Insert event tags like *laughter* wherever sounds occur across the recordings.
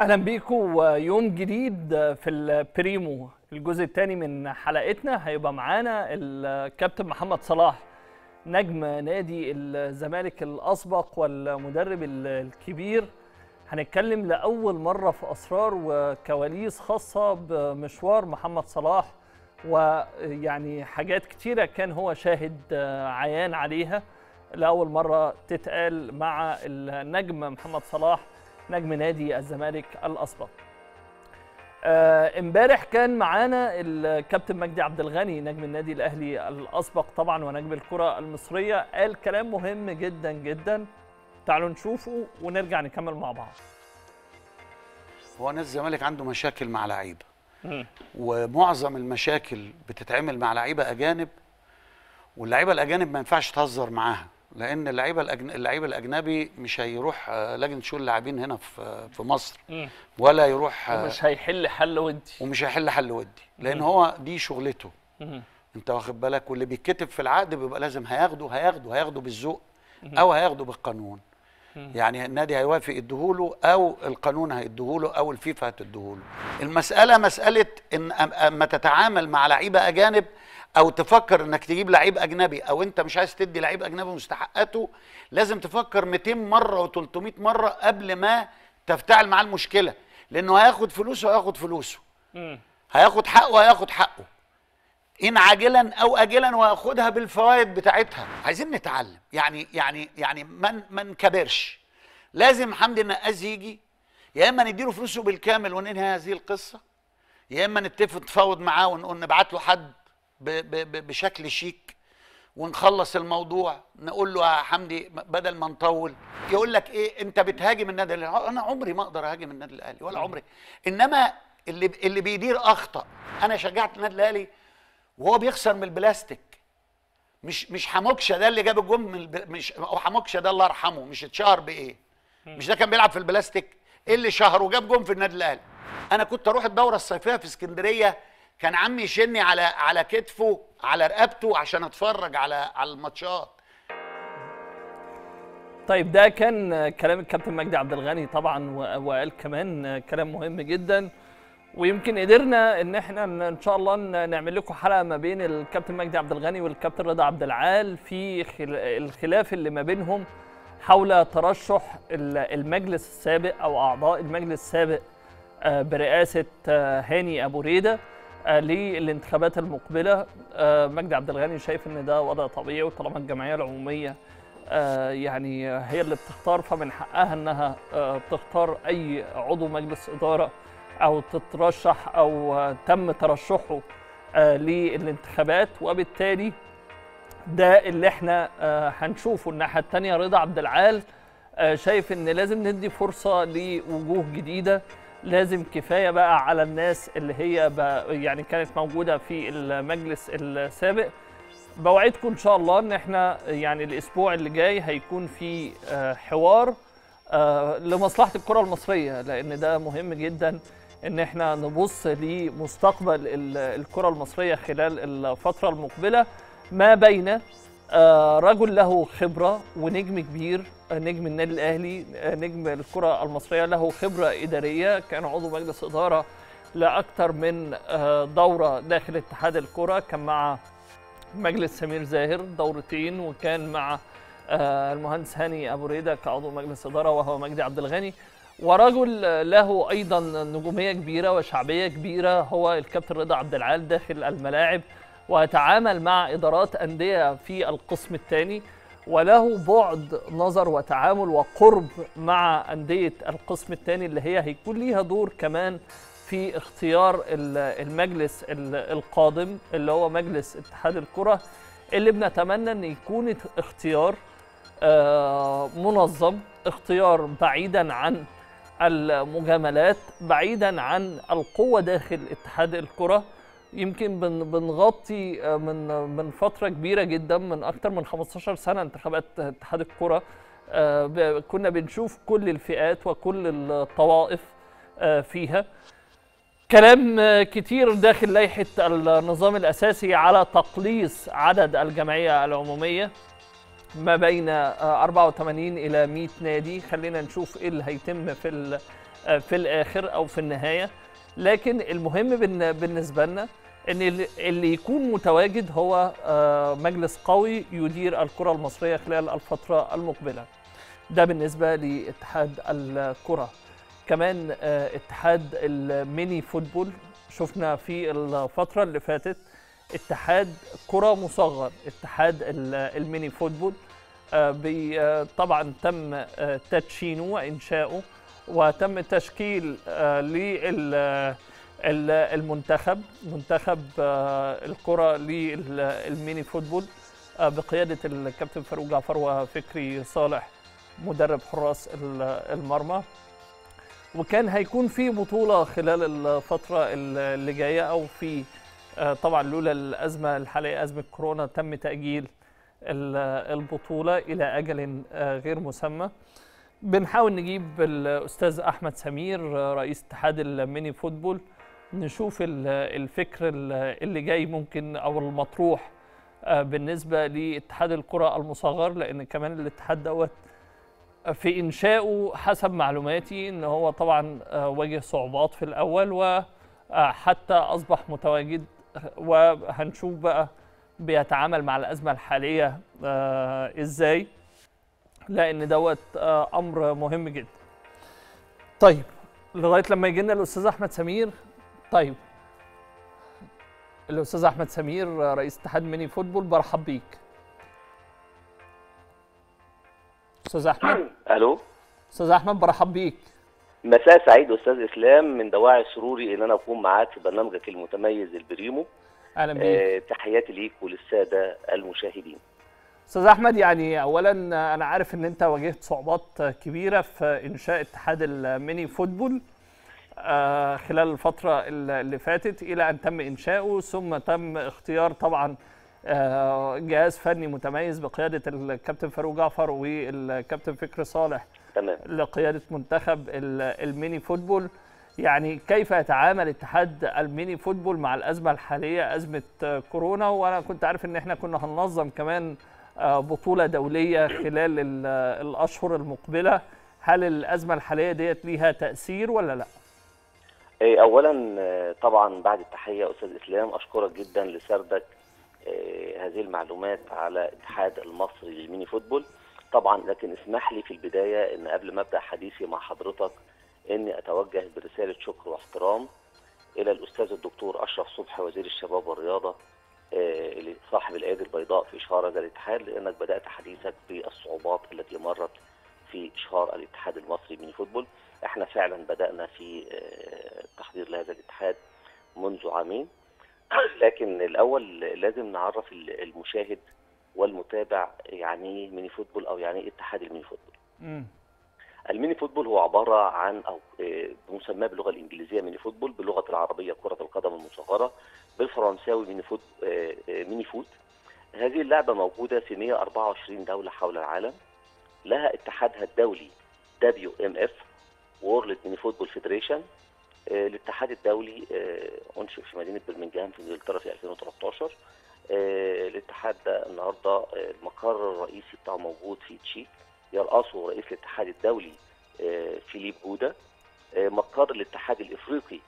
أهلا بيكم ويوم جديد في البريمو. الجزء الثاني من حلقتنا هيبقى معانا الكابتن محمد صلاح نجم نادي الزمالك الأسبق والمدرب الكبير. هنتكلم لأول مرة في أسرار وكواليس خاصة بمشوار محمد صلاح ويعني حاجات كتيرة كان هو شاهد عيان عليها. لأول مرة تتقال مع النجم محمد صلاح. نجم نادي الزمالك الأسبق. امبارح آه كان معانا الكابتن مجدي عبد الغني نجم النادي الأهلي الأسبق طبعا ونجم الكرة المصرية. قال كلام مهم جدا جدا. تعالوا نشوفه ونرجع نكمل مع بعض. هو نادي الزمالك عنده مشاكل مع لعيبة. ومعظم المشاكل بتتعمل مع لعيبة أجانب واللعيبة الأجانب ما ينفعش تهزر معاها. لأن اللعيبة الأجن... اللعيب الأجنبي مش هيروح لجنة شؤون اللاعبين هنا في في مصر. ولا يروح ومش هيحل حل ودي. ومش هيحل حل ودي. لأن هو دي شغلته. أنت واخد بالك؟ واللي بيتكتب في العقد بيبقى لازم هياخده هياخده هياخده بالذوق أو هياخده بالقانون. يعني النادي هيوافق يديهوله أو القانون هيديهوله أو الفيفا هتديهوله. المسألة مسألة إن أما تتعامل مع لعيبة أجانب أو تفكر إنك تجيب لعيب أجنبي أو أنت مش عايز تدي لعيب أجنبي مستحقاته لازم تفكر 200 مرة و300 مرة قبل ما تفتعل معاه المشكلة. لأنه هياخد فلوسه وهياخد فلوسه. هياخد حقه وهياخد حقه. إن عاجلا أو اجلا وياخدها بالفوائد بتاعتها. عايزين نتعلم. يعني يعني يعني ما ما نكبرش لازم حمدي النقاز يجي. يا إما نديله فلوسه بالكامل وننهي هذه القصة. يا إما نتفق نتفاوض معاه ونقول نبعت له حد بشكل شيك ونخلص الموضوع نقول له يا حمدي بدل ما نطول يقول لك إيه أنت بتهاجم النادي الأهلي. أنا عمري ما أقدر أهاجم النادي الأهلي ولا عمري. إنما اللي اللي بيدير أخطأ أنا شجعت النادي الأهلي وهو بيخسر من البلاستيك. مش مش حموكشه ده اللي جاب الجون من الب... مش هو حموكشه ده الله يرحمه مش اتشهر بإيه؟ مش ده كان بيلعب في البلاستيك؟ إيه اللي شهره؟ وجاب جون في النادي الأهلي. أنا كنت أروح الدورة الصيفية في اسكندرية كان عمي يشني على على كتفه على رقبته عشان اتفرج على على الماتشات. طيب ده كان كلام الكابتن مجدي عبد الغني طبعا وقال كمان كلام مهم جدا. ويمكن قدرنا إن إحنا إن شاء الله نعمل لكم حلقة ما بين الكابتن مجدي عبد الغني والكابتن رضا عبد العال في الخلاف اللي ما بينهم حول ترشح المجلس السابق أو أعضاء المجلس السابق برئاسة هاني أبو ريدة. للانتخابات المقبلة. مجدي عبد الغني شايف إن ده وضع طبيعي وطالما الجمعيه العمومية يعني هي اللي بتختار فمن حقها إنها تختار أي عضو مجلس إدارة أو تترشح أو تم ترشحه للانتخابات. وبالتالي ده اللي إحنا هنشوفه. الناحية الثانية رضا عبد العال شايف إن لازم ندي فرصة لوجوه جديدة لازم كفاية بقى على الناس اللي هي يعني كانت موجودة في المجلس السابق. بوعدكم إن شاء الله إن إحنا يعني الأسبوع اللي جاي هيكون في حوار لمصلحة الكرة المصرية لأن ده مهم جدا إن إحنا نبص لمستقبل الكرة المصرية خلال الفترة المقبلة. ما بين رجل له خبرة ونجم كبير نجم النادي الأهلي نجم الكرة المصرية له خبرة إدارية كان عضو مجلس إدارة لأكثر من دورة داخل اتحاد الكرة كان مع مجلس سمير زاهر دورتين وكان مع المهندس هاني أبو ريدة كعضو مجلس إدارة وهو مجدي عبد الغني. ورجل له أيضا نجومية كبيرة وشعبية كبيرة هو الكابتن رضا عبد العال داخل الملاعب ويتعامل مع إدارات أندية في القسم الثاني. وله بعد نظر وتعامل وقرب مع أندية القسم الثاني اللي هي هيكون ليها دور كمان في اختيار المجلس القادم اللي هو مجلس اتحاد الكرة اللي بنتمنى إن يكون اختيار منظم اختيار بعيدا عن المجاملات بعيدا عن القوة داخل اتحاد الكرة. يمكن بنغطي من من فترة كبيرة جدا من أكثر من 15 سنة انتخابات اتحاد الكرة. كنا بنشوف كل الفئات وكل الطوائف فيها. كلام كتير داخل لائحة النظام الأساسي على تقليص عدد الجمعية العمومية ما بين آه، 84 إلى 100 نادي. خلينا نشوف إيه اللي هيتم في آه، في الآخر أو في النهاية. لكن المهم بالن- بالنسبة لنا إن اللي- يكون متواجد هو آه، مجلس قوي يدير الكرة المصرية خلال الفترة المقبلة. ده بالنسبة لاتحاد الكرة. كمان آه، اتحاد ال mini football. شفنا في الفترة اللي فاتت اتحاد كرة مصغر اتحاد ال- ال mini football. آه، طبعا تم تدشينه وإنشاؤه. وتم تشكيل آه، لل آه، منتخب آه، الكرة لل mini football بقيادة الكابتن فاروق جعفر وفكري صالح مدرب حراس ال- المرمى. وكان هيكون في بطولة خلال الفترة اللي جاية أو في طبعا لولا الأزمة الحالية أزمة كورونا تم تأجيل ال- البطولة إلى أجل غير مسمى. بنحاول نجيب الأستاذ أحمد سمير آه، رئيس اتحاد ال mini football نشوف ال- الفكر ال- اللي جاي ممكن أو المطروح آه، بالنسبة لاتحاد الكرة المصغر لأن كمان الاتحاد دوت في إنشائه حسب معلوماتي إن هو طبعا آه، واجه صعوبات في الأول وحتى أصبح متواجد وهنشوف بقى بيتعامل مع الأزمة الحالية آه، إزاي. لأن دوت آه، أمر مهم جدا. طيب لغاية لما يجي لنا الأستاذ أحمد سمير طيب الأستاذ أحمد سمير آه، رئيس اتحاد mini football برحب بيك. أستاذ أحمد. *clears throat* ألو. أستاذ أحمد برحب بيك. مساء سعيد أستاذ إسلام من دواعي سروري إن أنا أكون معاك في برنامجك المتميز البريمو. أهلا بيك. آه تحياتي ليك وللسادة المشاهدين. أستاذ أحمد يعني اولا أنا عارف إن أنت واجهت صعوبات كبيرة في إنشاء اتحاد ال mini football آه، خلال الفترة اللي فاتت إلى أن تم إنشاؤه ثم تم اختيار طبعا آه، جهاز فني متميز بقيادة الكابتن فاروق جعفر والكابتن فكري صالح تمام. لقيادة منتخب ال- ال mini football. يعني كيف يتعامل اتحاد ال mini football مع الأزمة الحالية أزمة كورونا؟ وأنا كنت عارف إن إحنا كنا هننظم كمان بطولة دولية خلال ال- الأشهر المقبلة. هل الأزمة الحالية ديت ليها تأثير ولا لا؟ آه اولا آه، طبعا بعد التحية أستاذ إسلام أشكرك جدا لسردك آه، هذه المعلومات على الاتحاد المصري لل mini football. طبعا لكن اسمح لي في البداية إن قبل ما أبدأ حديثي مع حضرتك إني أتوجه برسالة شكر واحترام إلى الأستاذ الدكتور أشرف صبحي وزير الشباب والرياضة آه، صاحب الايادي البيضاء في إشهار هذا الاتحاد لأنك بدأت حديثك بالصعوبات التي مرت في إشهار الاتحاد المصري لل mini football إحنا فعلا بدأنا في آه، التحضير لهذا الاتحاد منذ عامين. *clears throat* لكن الأول لازم نعرف المشاهد والمتابع يعني إيه mini football أو يعني إيه اتحاد ال mini football. ال mini football هو عبارة عن أو آه، مسماة باللغة الإنجليزية mini football باللغة العربية كرة القدم المصغرة بالفرنساوي mini foot آه، آه، mini foot. هذه اللعبة موجودة في 124 دولة حول العالم. لها اتحادها الدولي WMF World Mini Football Federation الاتحاد الدولي انشئ في مدينة برمنجهام في انجلترا في 2013 آه، الاتحاد ده النهارده المقر الرئيسي بتاعه موجود في تشيك. يرأسه رئيس الاتحاد الدولي آه، فيليب جودا آه، مقر الاتحاد الإفريقي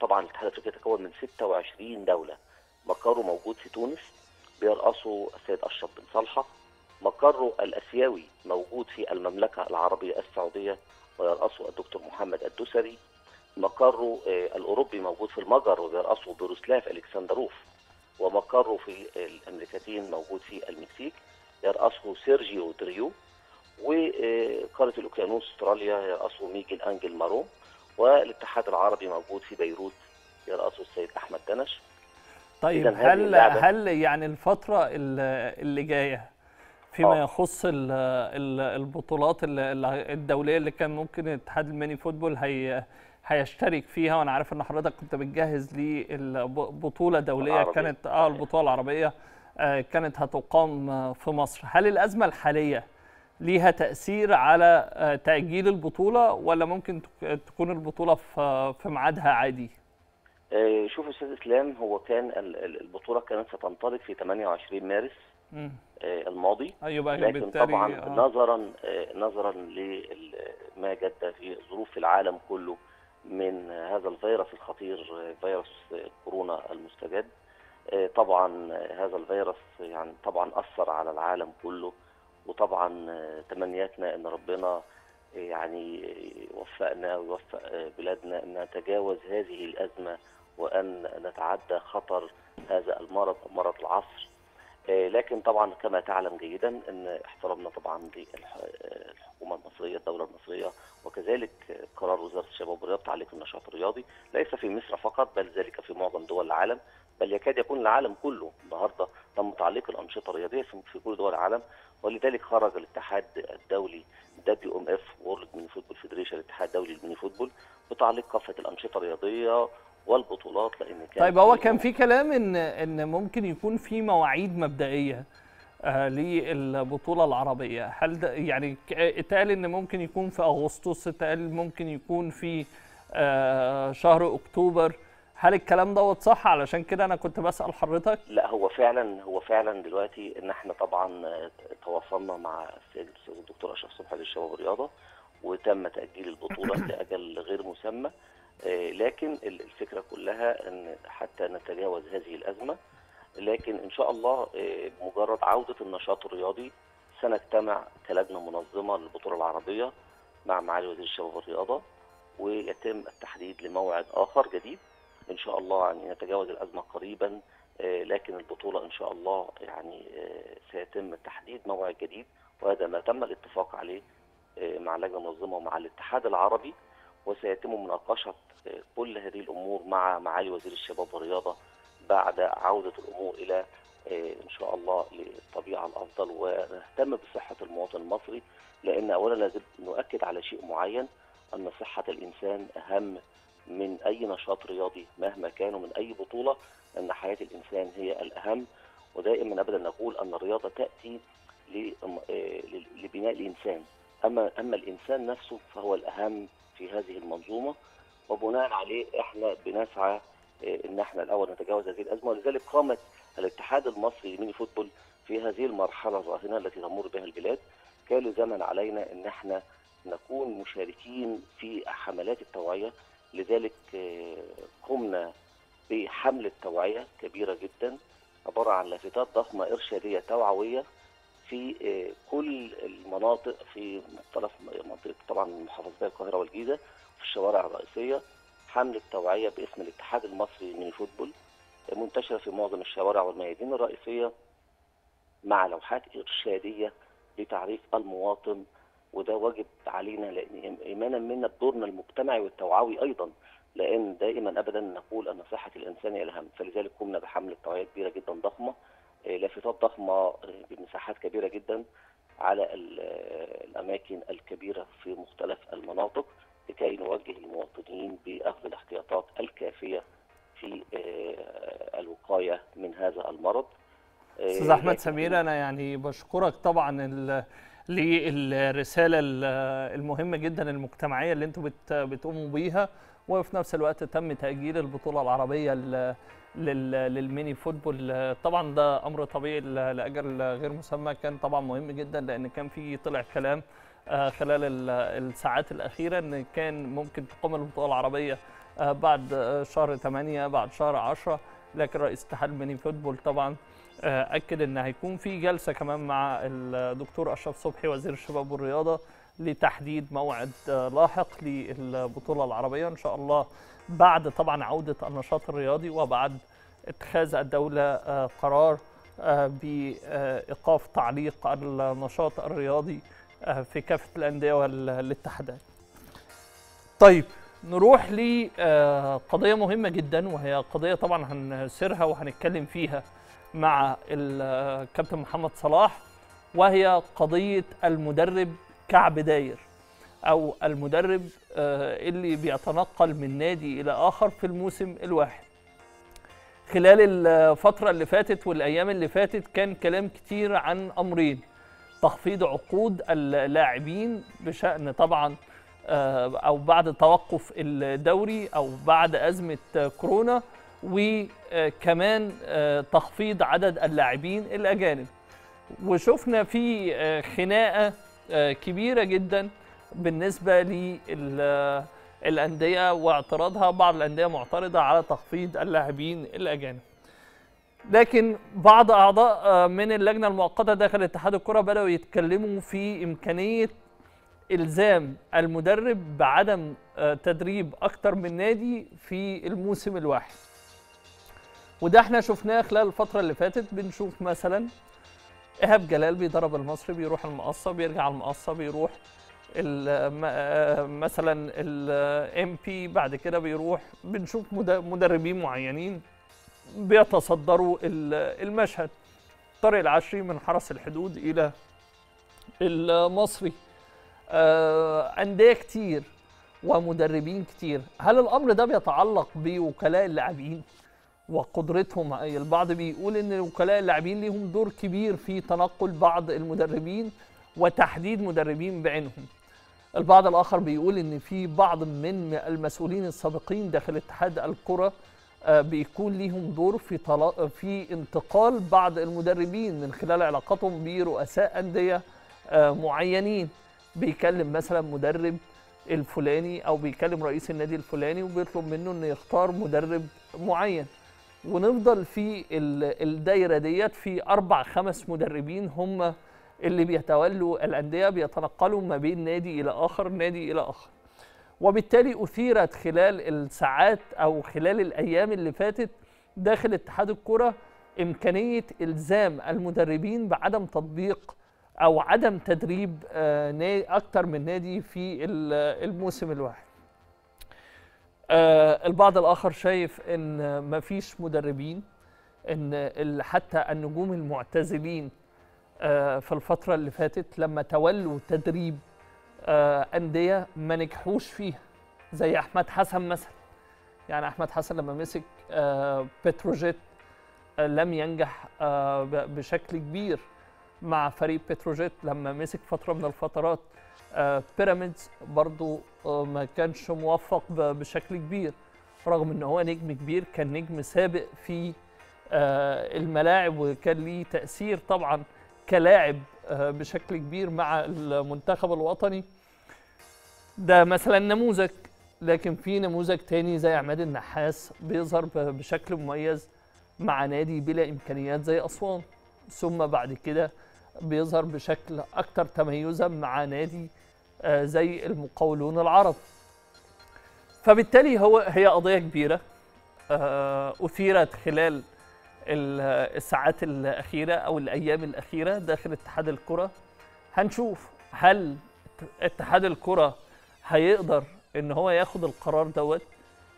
طبعا الاتحاد الافريقي يتكون من 26 دولة. مقره موجود في تونس بيرأسه السيد أشرف بن صالحة مقره الأسيوي موجود في المملكة العربية السعودية ويرأسه الدكتور محمد الدوسري مقره آه، الأوروبي موجود في المجر وبيرأسه بروسلاف ألكسندروف. ومقره في الأمريكتين موجود في المكسيك. يرأسه سيرجيو دريو. وقارة الأوكيانوس أستراليا يرأسه ميجل أنجل مارو والاتحاد العربي موجود في بيروت يرأسه السيد أحمد دنش طيب هل هل يعني الفترة ال- اللي جاية فيما آه. يخص ال- ال- البطولات ال- ال- الدولية اللي كان ممكن اتحاد ال mini football هي هيشترك فيها وأنا عارف إن حضرتك كنت بتجهز لبطوله دولية العربية. كانت آه البطولة العربية آه، كانت هتقام في مصر هل الأزمة الحالية ليها تأثير على آه، تأجيل البطولة ولا ممكن تك- تكون البطولة في في ميعادها عادي آه، شوف أستاذ إسلام هو كان ال- ال- البطولة كانت ستنطلق في 28 مارس. آه، الماضي أيوه لكن طبعا آه. نظرا نظرا لما جد في ظروف العالم كله من هذا الفيروس الخطير فيروس كورونا المستجد طبعا هذا الفيروس يعني طبعا أثر على العالم كله وطبعا آه، تمنياتنا إن ربنا آه، يعني يوفقنا ويوفق آه، بلادنا إن نتجاوز هذه الأزمة وأن نتعدى خطر هذا المرض مرض العصر. لكن طبعا كما تعلم جيدا إن احترامنا طبعا للحكومه المصرية الدولة المصرية وكذلك قرار وزارة الشباب والرياضة تعليق النشاط الرياضي. ليس في مصر فقط بل ذلك في معظم دول العالم. بل يكاد يكون العالم كله النهارده تم تعليق الأنشطة الرياضية في كل دول العالم. ولذلك خرج الاتحاد الدولي WMF World Mini Football Federation الاتحاد الدولي لل mini football بتعليق كافه الأنشطة الرياضية والبطولات لأن كان طيب هو كان في كلام إن إن ممكن يكون في مواعيد مبدئية آه للبطولة العربية. هل ده يعني اتقال إن ممكن يكون في أغسطس اتقال ممكن يكون في آه شهر أكتوبر هل الكلام دوت صح؟ علشان كده أنا كنت بسأل حضرتك. لا هو فعلا هو فعلا دلوقتي إن إحنا طبعا آه، تواصلنا مع السيد الدكتور أشرف صبحي للشباب والرياضة وتم تأجيل البطولة *coughs* لأجل غير مسمى. آه، لكن ال- الفكرة كلها إن حتى نتجاوز هذه الأزمة. لكن إن شاء الله آه، مجرد عودة النشاط الرياضي سنجتمع كلجنة منظمة للبطولة العربية مع معالي وزير الشباب والرياضة ويتم التحديد لموعد آخر جديد. إن شاء الله يعني نتجاوز الأزمة قريبا آه، لكن البطولة إن شاء الله يعني آه، سيتم تحديد موعد جديد وهذا ما تم الاتفاق عليه آه، مع اللجنه المنظمه ومع الاتحاد العربي وسيتم مناقشة كل هذه الأمور مع معالي وزير الشباب والرياضة بعد عودة الأمور إلى إن شاء الله للطبيعة الأفضل. ونهتم بصحة المواطن المصري لأن اولا لازم نؤكد على شيء معين أن صحة الإنسان أهم من أي نشاط رياضي مهما كان ومن أي بطولة أن حياة الإنسان هي الأهم. ودائما ابدا نقول أن الرياضة تأتي آه، لبناء الإنسان. اما أما الإنسان نفسه فهو الأهم في هذه المنظومة. وبناء عليه إحنا بنسعى آه، إن إحنا الأول نتجاوز هذه الأزمة. ولذلك قامت الاتحاد المصري لميني فوتبول في هذه المرحلة الراهنة التي تمر بها البلاد. كان لزمن علينا إن إحنا نكون مشاركين في حملات التوعية لذلك آه، قمنا بحملة توعية كبيرة جدا عبارة عن لافتات ضخمة إرشادية توعوية في آه، كل المناطق في مختلف مناطق طبعا محافظتي القاهرة والجيزة في الشوارع الرئيسية حملة توعية باسم الاتحاد المصري للميني فوتبول آه، منتشرة في معظم الشوارع والميادين الرئيسية مع لوحات إرشادية لتعريف المواطن وده واجب علينا لأن إيمانا منا بدورنا المجتمعي والتوعوي أيضا لأن دائما ابدا نقول أن صحة الإنسان هي الأهم. فلذلك قمنا بحملة توعية كبيرة جدا ضخمة آه، لافتات ضخمة آه، بمساحات كبيرة جدا على ال- الأماكن الكبيرة في مختلف المناطق لكي نوجه المواطنين بأخذ الاحتياطات الكافية في آه، الوقاية من هذا المرض. أستاذ أحمد سمير أنا يعني بشكرك طبعا ال- للرسالة ال- المهمة جدا المجتمعية اللي أنتم بت- بتقوموا بيها وفي نفس الوقت تم تاجيل البطولة العربية ال- لل- للميني فوتبول. طبعا ده أمر طبيعي لأجل غير مسمى كان طبعا مهم جدا لأن كان في طلع كلام آه، خلال ال- الساعات الأخيرة إن كان ممكن تقام البطولة العربية آه، بعد شهر 8 بعد شهر 10 لكن رئيس اتحاد ال mini football طبعا أكد إن هيكون في جلسة كمان مع الدكتور أشرف صبحي وزير الشباب والرياضة لتحديد موعد آه، لاحق للبطولة العربية إن شاء الله بعد طبعا عودة النشاط الرياضي وبعد اتخاذ الدولة آه، قرار آه، بإيقاف تعليق النشاط الرياضي آه، في كافة الأندية والاتحادات. طيب نروح لقضيه مهمة جدا وهي قضية طبعا هنسيرها وهنتكلم فيها مع الكابتن محمد صلاح وهي قضية المدرب كعب داير أو المدرب آه، اللي بيتنقل من نادي إلى آخر في الموسم الواحد. خلال الفترة اللي فاتت والأيام اللي فاتت كان كلام كتير عن أمرين. تخفيض عقود اللاعبين بشأن طبعا آه، أو بعد توقف الدوري أو بعد أزمة كورونا وكمان آه، تخفيض عدد اللاعبين الأجانب. وشفنا في آه، خناقة آه، كبيرة جدا بالنسبة للانديه واعتراضها بعض الأندية معترضة على تخفيض اللاعبين الأجانب. لكن بعض أعضاء من اللجنة المؤقتة داخل اتحاد الكرة بدأوا يتكلموا في إمكانية إلزام المدرب بعدم تدريب أكتر من نادي في الموسم الواحد. وده إحنا شفناه خلال الفترة اللي فاتت. بنشوف مثلا إيهاب جلال بيدرب المصري بيروح المقصة بيرجع المقصة بيروح مثلا الام بي بعد كده بيروح بنشوف مد- مدربين معينين بيتصدروا ال- المشهد. طارق العشري من حرس الحدود إلى المصري. آه، أندية كتير ومدربين كتير. هل الأمر ده بيتعلق بوكلاء اللاعبين؟ وقدرتهم. البعض بيقول إن وكلاء اللاعبين ليهم دور كبير في تنقل بعض المدربين وتحديد مدربين بعينهم. البعض الآخر بيقول إن في بعض من المسؤولين السابقين داخل اتحاد الكرة آه، بيكون ليهم دور في في انتقال بعض المدربين من خلال علاقاتهم برؤساء أندية آه، معينين. بيكلم مثلا مدرب الفلاني أو بيكلم رئيس النادي الفلاني وبيطلب منه إنه يختار مدرب معين. ونفضل في ال- الدايرة ديت في أربع خمس مدربين هم اللي بيتولوا الأندية بيتنقلوا ما بين نادي إلى آخر نادي إلى آخر. وبالتالي أثيرت خلال الساعات أو خلال الأيام اللي فاتت داخل اتحاد الكرة إمكانية إلزام المدربين بعدم تطبيق أو عدم تدريب آه، أكتر من نادي في ال- الموسم الواحد. آه، البعض الآخر شايف إن مفيش مدربين إن حتى النجوم المعتزلين آه، في الفترة اللي فاتت لما تولوا تدريب آه، أندية ما نجحوش فيها زي أحمد حسن مثلا. يعني أحمد حسن لما مسك آه، بتروجيت آه، لم ينجح آه، بشكل كبير مع فريق بتروجيت لما مسك فترة من الفترات. بيراميدز برضو آه، ما كانش موفق بشكل كبير رغم إن هو نجم كبير كان نجم سابق في آه، الملاعب وكان ليه تأثير طبعا كلاعب آه، بشكل كبير مع المنتخب الوطني. ده مثلا نموذج لكن في نموذج تاني زي عماد النحاس بيظهر بشكل مميز مع نادي بلا إمكانيات زي أسوان. ثم بعد كده بيظهر بشكل أكثر تميزا مع نادي آه، زي المقاولون العرب. فبالتالي هو هي قضية كبيرة آه، أثيرت خلال ال- الساعات الأخيرة أو الأيام الأخيرة داخل اتحاد الكرة. هنشوف هل اتحاد الكرة هيقدر إن هو ياخد القرار دوت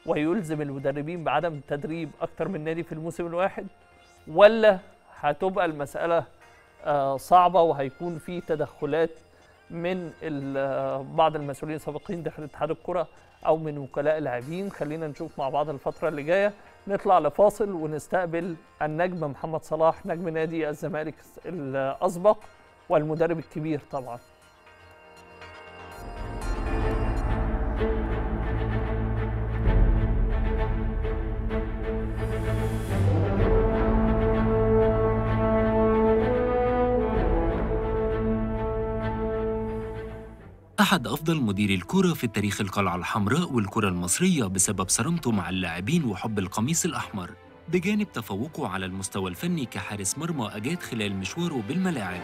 ويلزم المدربين بعدم تدريب أكتر من نادي في الموسم الواحد ولا هتبقى المسألة آه، صعبة وهيكون في تدخلات من بعض المسؤولين السابقين داخل اتحاد الكرة أو من وكلاء اللاعبين. خلينا نشوف مع بعض الفترة اللي جاية. نطلع لفاصل ونستقبل النجم محمد صلاح نجم نادي الزمالك الأسبق والمدرب الكبير طبعا. أحد أفضل مديري الكرة في تاريخ القلعة الحمراء والكرة المصرية بسبب صرامته مع اللاعبين وحب القميص الأحمر بجانب تفوقه على المستوى الفني كحارس مرمى أجاد خلال مشواره بالملاعب.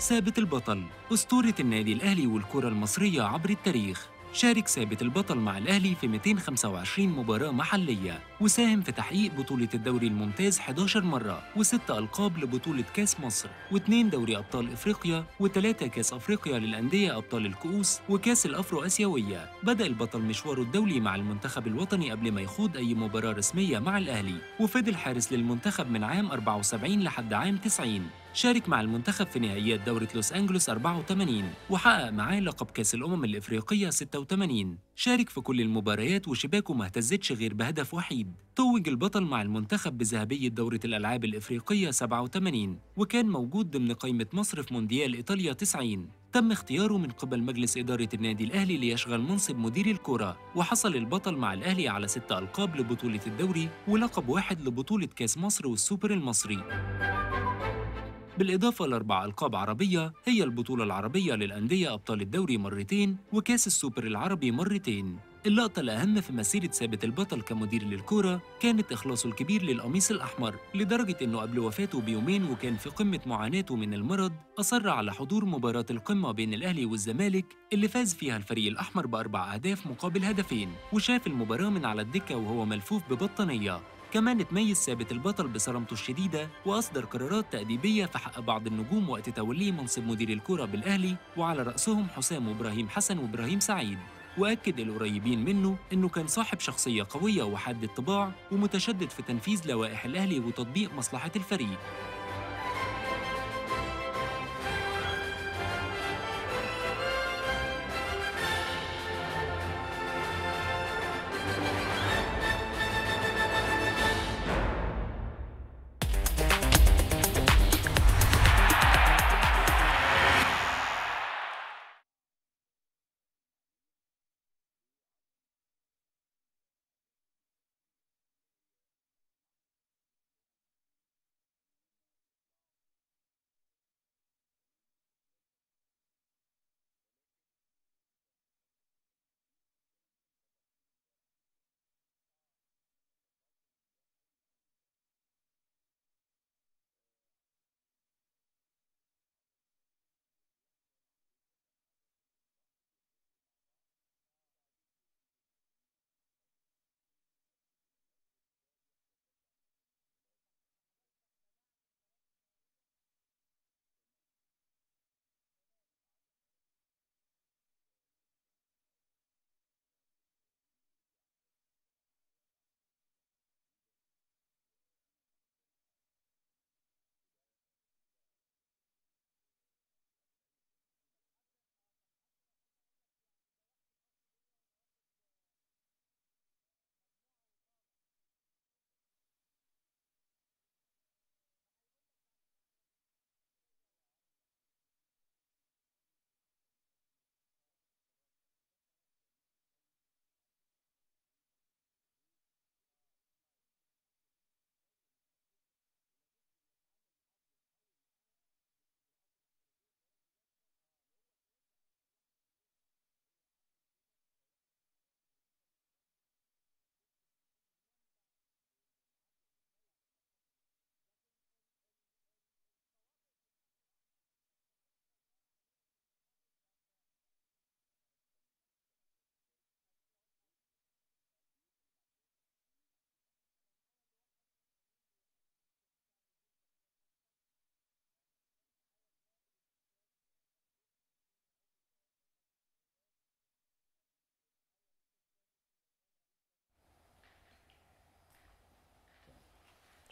ثابت البطل أسطورة النادي الأهلي والكرة المصرية عبر التاريخ. شارك ثابت البطل مع الأهلي في 225 مباراة محلية. وساهم في تحقيق بطولة الدوري الممتاز 11 مرة وست ألقاب لبطولة كاس مصر واثنين دوري أبطال إفريقيا وثلاثة كاس أفريقيا للأندية أبطال الكؤوس وكاس الأفرو آسيوية. بدأ البطل مشواره الدولي مع المنتخب الوطني قبل ما يخوض أي مباراة رسمية مع الأهلي وفضل حارس للمنتخب من عام 74 لحد عام 90 شارك مع المنتخب في نهائيات دورة لوس أنجلوس 84 وحقق معاه لقب كأس الأمم الإفريقية 86 شارك في كل المباريات وشباكه ما اهتزتش غير بهدف وحيد. توج البطل مع المنتخب بذهبية دورة الألعاب الإفريقية 87 وكان موجود ضمن قائمة مصر في مونديال إيطاليا 90 تم اختياره من قبل مجلس إدارة النادي الأهلي ليشغل منصب مدير الكرة وحصل البطل مع الأهلي على ست ألقاب لبطولة الدوري ولقب واحد لبطولة كأس مصر والسوبر المصري. بالإضافة لأربع ألقاب عربية هي البطولة العربية للأندية أبطال الدوري مرتين وكأس السوبر العربي مرتين. اللقطة الأهم في مسيرة ثابت البطل كمدير للكرة كانت إخلاصه الكبير للقميص الأحمر لدرجة إنه قبل وفاته بيومين وكان في قمة معاناته من المرض أصر على حضور مباراة القمة بين الأهلي والزمالك اللي فاز فيها الفريق الأحمر بأربع أهداف مقابل هدفين وشاف المباراة من على الدكة وهو ملفوف ببطانية. كمان اتميز ثابت البطل بصرامته الشديدة وأصدر قرارات تأديبية في حق بعض النجوم وقت توليه منصب مدير الكرة بالأهلي وعلى رأسهم حسام وإبراهيم حسن وإبراهيم سعيد. وأكد القريبين منه إنه كان صاحب شخصية قوية وحاد الطباع ومتشدد في تنفيذ لوائح الأهلي وتطبيق مصلحة الفريق.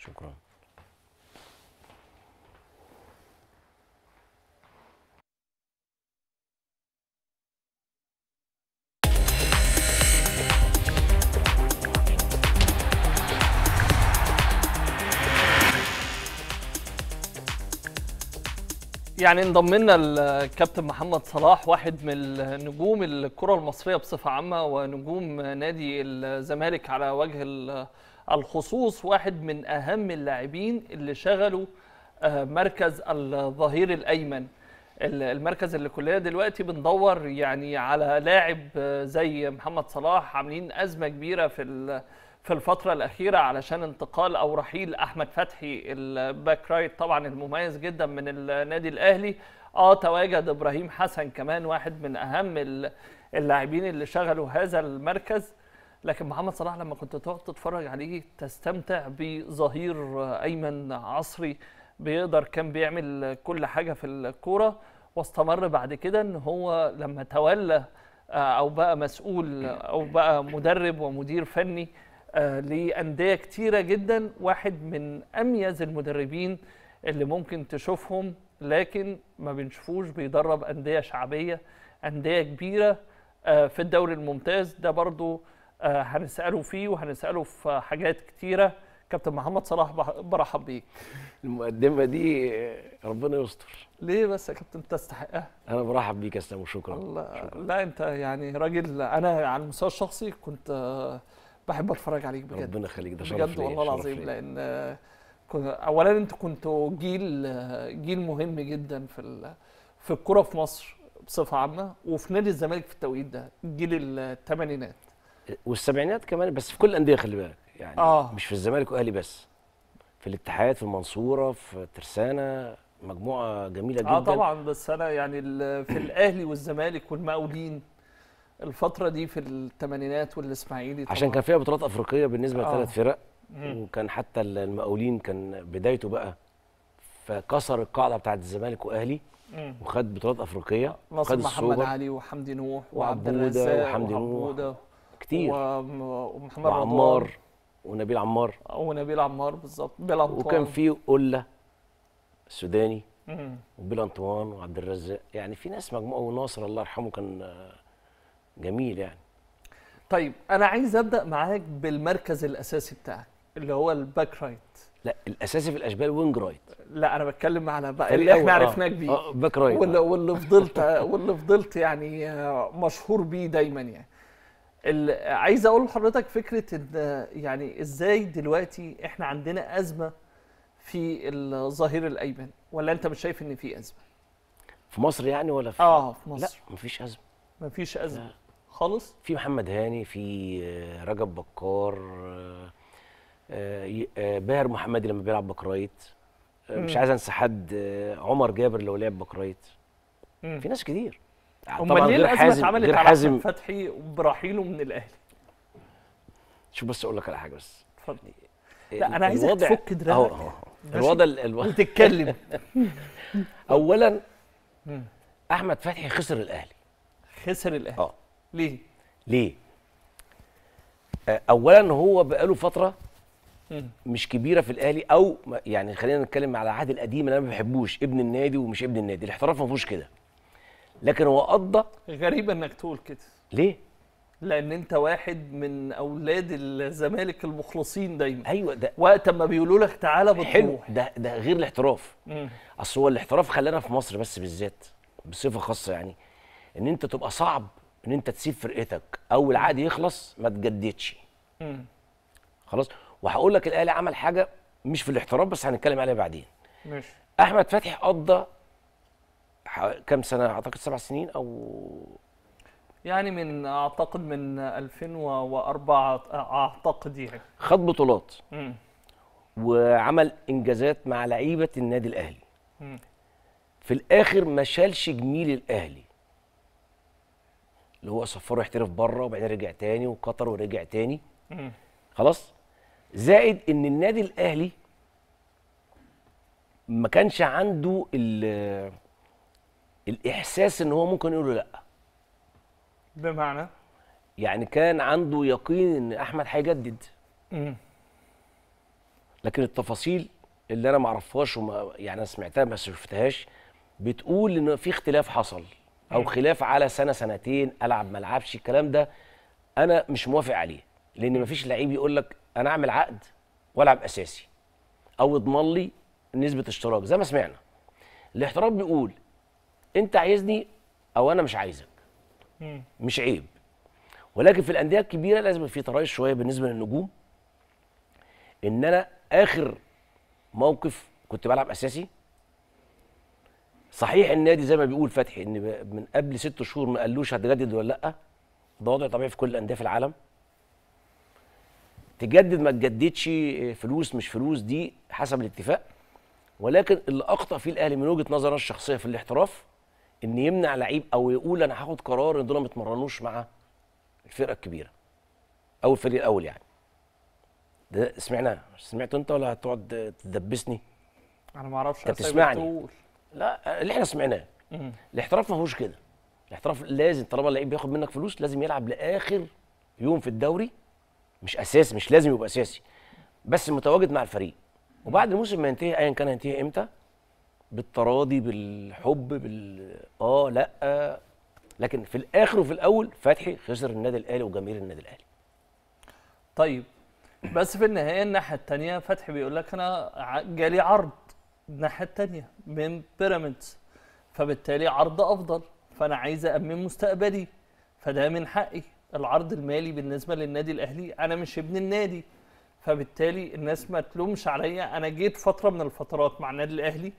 شكرا يعني انضم لنا الكابتن محمد صلاح واحد من نجوم الكرة المصرية بصفة عامة ونجوم نادي الزمالك على وجه الخصوص واحد من أهم اللاعبين اللي شغلوا آه، مركز الظهير الأيمن. ال- المركز اللي كلنا دلوقتي بندور يعني على لاعب آه، زي محمد صلاح عاملين أزمة كبيرة في في الفترة الأخيرة علشان انتقال أو رحيل أحمد فتحي ال back right طبعا المميز جدا من النادي الأهلي. آه تواجد إبراهيم حسن كمان واحد من أهم ال- اللاعبين اللي شغلوا هذا المركز. لكن محمد صلاح لما كنت تقعد تتفرج عليه تستمتع بظهير أيمن عصري بيقدر كان بيعمل كل حاجة في الكورة واستمر بعد كده إن هو لما تولى آه، أو بقى مسؤول أو بقى مدرب ومدير فني آه، لأندية كتيرة جدا واحد من أميز المدربين اللي ممكن تشوفهم لكن ما بنشوفوش بيدرب أندية شعبية أندية كبيرة آه، في الدوري الممتاز. ده برضو آه، هنسأله فيه وهنسأله في حاجات كتيرة. كابتن محمد صلاح برحب بيك. المقدمة دي ربنا يستر. ليه بس يا كابتن تستحقها أنا برحب بيك يا اسلام وشكرا الله. لا أنت يعني راجل أنا على المستوى الشخصي كنت آه، بحب أتفرج عليك بجد. ربنا يخليك ده شرف بجد والله العظيم. لأن آه، اولا أنتوا كنتوا جيل جيل مهم جدا في في الكرة في مصر بصفة عامة وفي نادي الزمالك في التوقيت ده جيل الثمانينات. والسبعينات كمان بس في كل الأندية خلي بالك يعني آه. مش في الزمالك وأهلي بس في الاتحاد في المنصورة في ترسانة مجموعة جميلة جدا آه طبعا بس أنا يعني *clears throat* في الأهلي والزمالك والمقاولين الفترة دي في الثمانينات والإسماعيلي عشان. كان فيها بطولات أفريقية بالنسبة آه. لثلاث فرق مم. وكان حتى المقاولين كان بدايته بقى فكسر القاعدة بتاعت الزمالك وأهلي مم. وخد بطولات أفريقية ناصر محمد السوبر علي وحمدي نوح وعبد الرزاق وحمدي نوح. كتير. وم- ومحمد وعمار ونبيل عمار. ونبيل عمار بالظبط. بيل أنطوان. وكان في قلة السوداني. وبيل أنطوان وعبد الرزاق. يعني في ناس مجموعة وناصر الله يرحمه كان آه، جميل يعني. طيب أنا عايز أبدأ معاك بالمركز الأساسي بتاعك اللي هو ال back right. لا الأساسي في الأشبال wing right. لا أنا بتكلم على بقى اللي إحنا آه. عرفناك بيه. آه back right. واللي, آه. واللي فضلت واللي فضلت يعني آه، مشهور بيه دايما يعني. عايز أقول لحضرتك فكرة ان يعني إزاي دلوقتي إحنا عندنا أزمة في الظهير الأيمن ولا انت مش شايف ان في أزمة؟ في مصر يعني ولا في آه في لا مصر مفيش أزمة. مفيش أزمة. لا. خالص؟ في محمد هاني في آه، رجب بكار آه، آه، باهر محمدي لما بيلعب back right مش. عايز أنسى حد عمر جابر لو لعب back right. في ناس كتير. امال ليه الأزمة اتعملت على حازم. فتحي برحيله من الأهلي؟ شوف بس أقول لك على حاجة بس. اتفضل. لا، أنا عايزك الوضع- تفك دراعك. ماشي؟ الوضع ال- ألو... وتتكلم *laughs* اولا. أحمد فتحي خسر الأهلي. خسر الأهلي. آه. ليه؟ ليه؟ آه، اولا هو بقاله فترة. مش كبيرة في الأهلي أو يعني خلينا نتكلم على العهد القديم اللي أنا ما بحبوش ابن النادي ومش ابن النادي. الاحتراف ما فيهوش كده. لكن هو قضى. غريب إنك تقول كده. ليه؟ لأن أنت واحد من أولاد الزمالك المخلصين دايما. أيوه ده وقت ما بيقولوا لك تعالى حلو بتروح ده ده غير الاحتراف. أصل هو الاحتراف خلانا في مصر بس بالذات بصفة خاصة يعني إن أنت تبقى صعب إن أنت تسيب فرقتك. أو العقد يخلص ما تجددش. خلاص؟ وهقول لك الأهلي عمل حاجة مش في الاحتراف بس هنتكلم عليها بعدين. ماشي. أحمد فتحي قضى كام سنة؟ أعتقد سبع سنين أو يعني من أعتقد من 2004 أعتقد يعني. خد بطولات. مم. وعمل إنجازات مع لعيبة النادي الأهلي. مم. في الآخر ما شالش جميل الأهلي. اللي هو سفره يحترف بره وبعدين رجع تاني وقطر ورجع تاني. مم. خلاص؟ زائد إن النادي الأهلي ما كانش عنده ال- الإحساس إن هو ممكن يقول له لأ. بمعنى؟ يعني كان عنده يقين إن أحمد هيجدد. لكن التفاصيل اللي أنا ما اعرفهاش وما يعني أنا سمعتها ما شفتهاش بتقول إن في اختلاف حصل أو خلاف على سنة سنتين ألعب ما ألعبش الكلام ده أنا مش موافق عليه. لأن مفيش لعيب يقول لك أنا أعمل عقد وألعب أساسي أو اضمن لي نسبة اشتراك زي ما سمعنا. الاحتراف بيقول انت عايزني أو أنا مش عايزك. مش عيب. ولكن في الأندية الكبيرة لازم في طرايش شوية بالنسبة للنجوم. إن أنا آخر موقف كنت بلعب أساسي. صحيح النادي زي ما بيقول فتحي إن من قبل ست شهور ما قالوش هتجدد ولا لأ. ده وضع طبيعي في كل الأندية في العالم. تجدد ما تجددش فلوس مش فلوس دي حسب الاتفاق. ولكن اللي اخطا فيه الأهلي من وجهة نظري الشخصية في الاحتراف إن يمنع لعيب أو يقول أنا هاخد قرار إن دول ما يتمرنوش مع الفرقة الكبيرة أو الفريق الأول يعني. ده سمعناه سمعته أنت ولا هتقعد تدبسني؟ أنا ما أعرفش أسامي بتسمعني. لا اللي إحنا سمعناه. الاحتراف ما فيهوش كده. الاحتراف لازم طالما اللعيب بياخد منك فلوس لازم يلعب لآخر يوم في الدوري مش أساسي مش لازم يبقى أساسي بس متواجد مع الفريق. وبعد الموسم ما ينتهي ايا كان هينتهي إمتى؟ بالتراضي بالحب بال آه لأ. لكن في الآخر وفي الأول فتحي خسر النادي الأهلي وجماهير النادي الأهلي. طيب بس في النهاية الناحية الثانية فتحي بيقول لك أنا جالي عرض الناحية الثانية من بيراميدز. فبالتالي عرض أفضل. فأنا عايز امن مستقبلي. فده من حقي. العرض المالي بالنسبة للنادي الأهلي. أنا مش ابن النادي. فبالتالي الناس ما تلومش عليا. أنا جيت فترة من الفترات مع النادي الأهلي.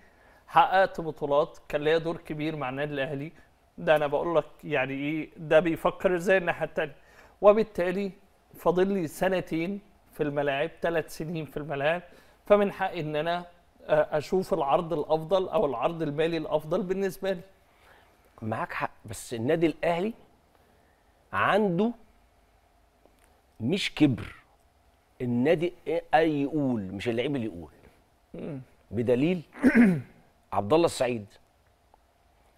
حققت بطولات كان ليا دور كبير مع النادي الأهلي. ده أنا بقول لك يعني إيه ده بيفكر إزاي الناحية التانية. وبالتالي فاضل لي سنتين في الملاعب ثلاث سنين في الملاعب. فمن حقي إن أنا آه، أشوف العرض الأفضل أو العرض المالي الأفضل بالنسبة لي. معاك حق بس النادي الأهلي عنده مش كبر. النادي إيه أي يقول مش اللعيب اللي يقول. بدليل *clears throat* عبد الله السعيد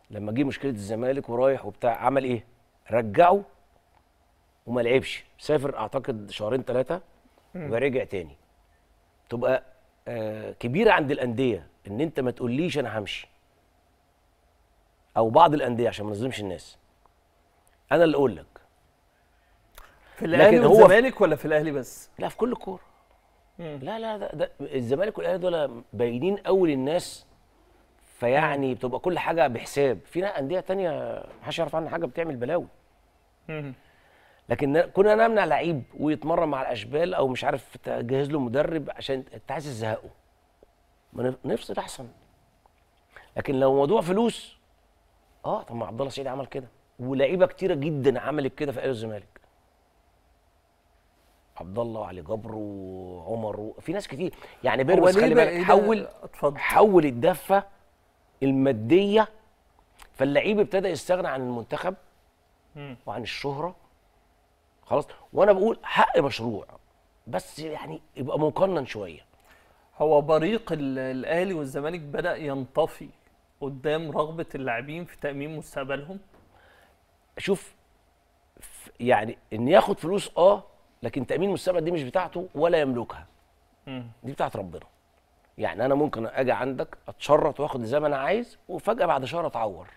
لما جه مشكلة الزمالك ورايح وبتاع عمل إيه؟ رجعه وما لعبش. سافر أعتقد شهرين ثلاثة ورجع تاني. تبقى آه كبيرة عند الأندية إن أنت ما تقوليش أنا همشي. أو بعض الأندية عشان ما نظلمش الناس. أنا اللي أقول لك. في الأهلي والزمالك ولا في الأهلي بس؟ لا في كل كورة. لا لا ده, ده الزمالك والأهلي دول باينين قوي للناس فيعني بتبقى كل حاجة بحساب. في أندية تانية محدش يعرف عنها حاجة بتعمل بلاوي. لكن كنا نمنع لعيب ويتمرن مع الأشبال أو مش عارف تجهز له مدرب عشان أنت عايز تزهقه. ما نف- نفصل أحسن. لكن لو موضوع فلوس آه طب ما عبد الله سعيد عمل كده. ولاعيبه كتيرة جدا عملت كده في أهلي الزمالك عبد الله وعلي جبر وعمر و... في ناس كتير. يعني بيراميدز خلي بالك إيه؟ حول اتفضل. حول الدفة المادية فاللعيب ابتدى يستغنى عن المنتخب. وعن الشهرة. خلاص؟ وأنا بقول حق مشروع بس يعني يبقى مقنن شوية. هو بريق ال- الأهلي والزمالك بدأ ينطفي قدام رغبة اللاعبين في تأمين مستقبلهم؟ شوف يعني إن ياخد فلوس آه لكن تأمين المستقبل دي مش بتاعته ولا يملكها. دي بتاعت ربنا. يعني أنا ممكن أجي عندك أتشرط وآخد زي ما أنا عايز وفجأة بعد شهر أتعور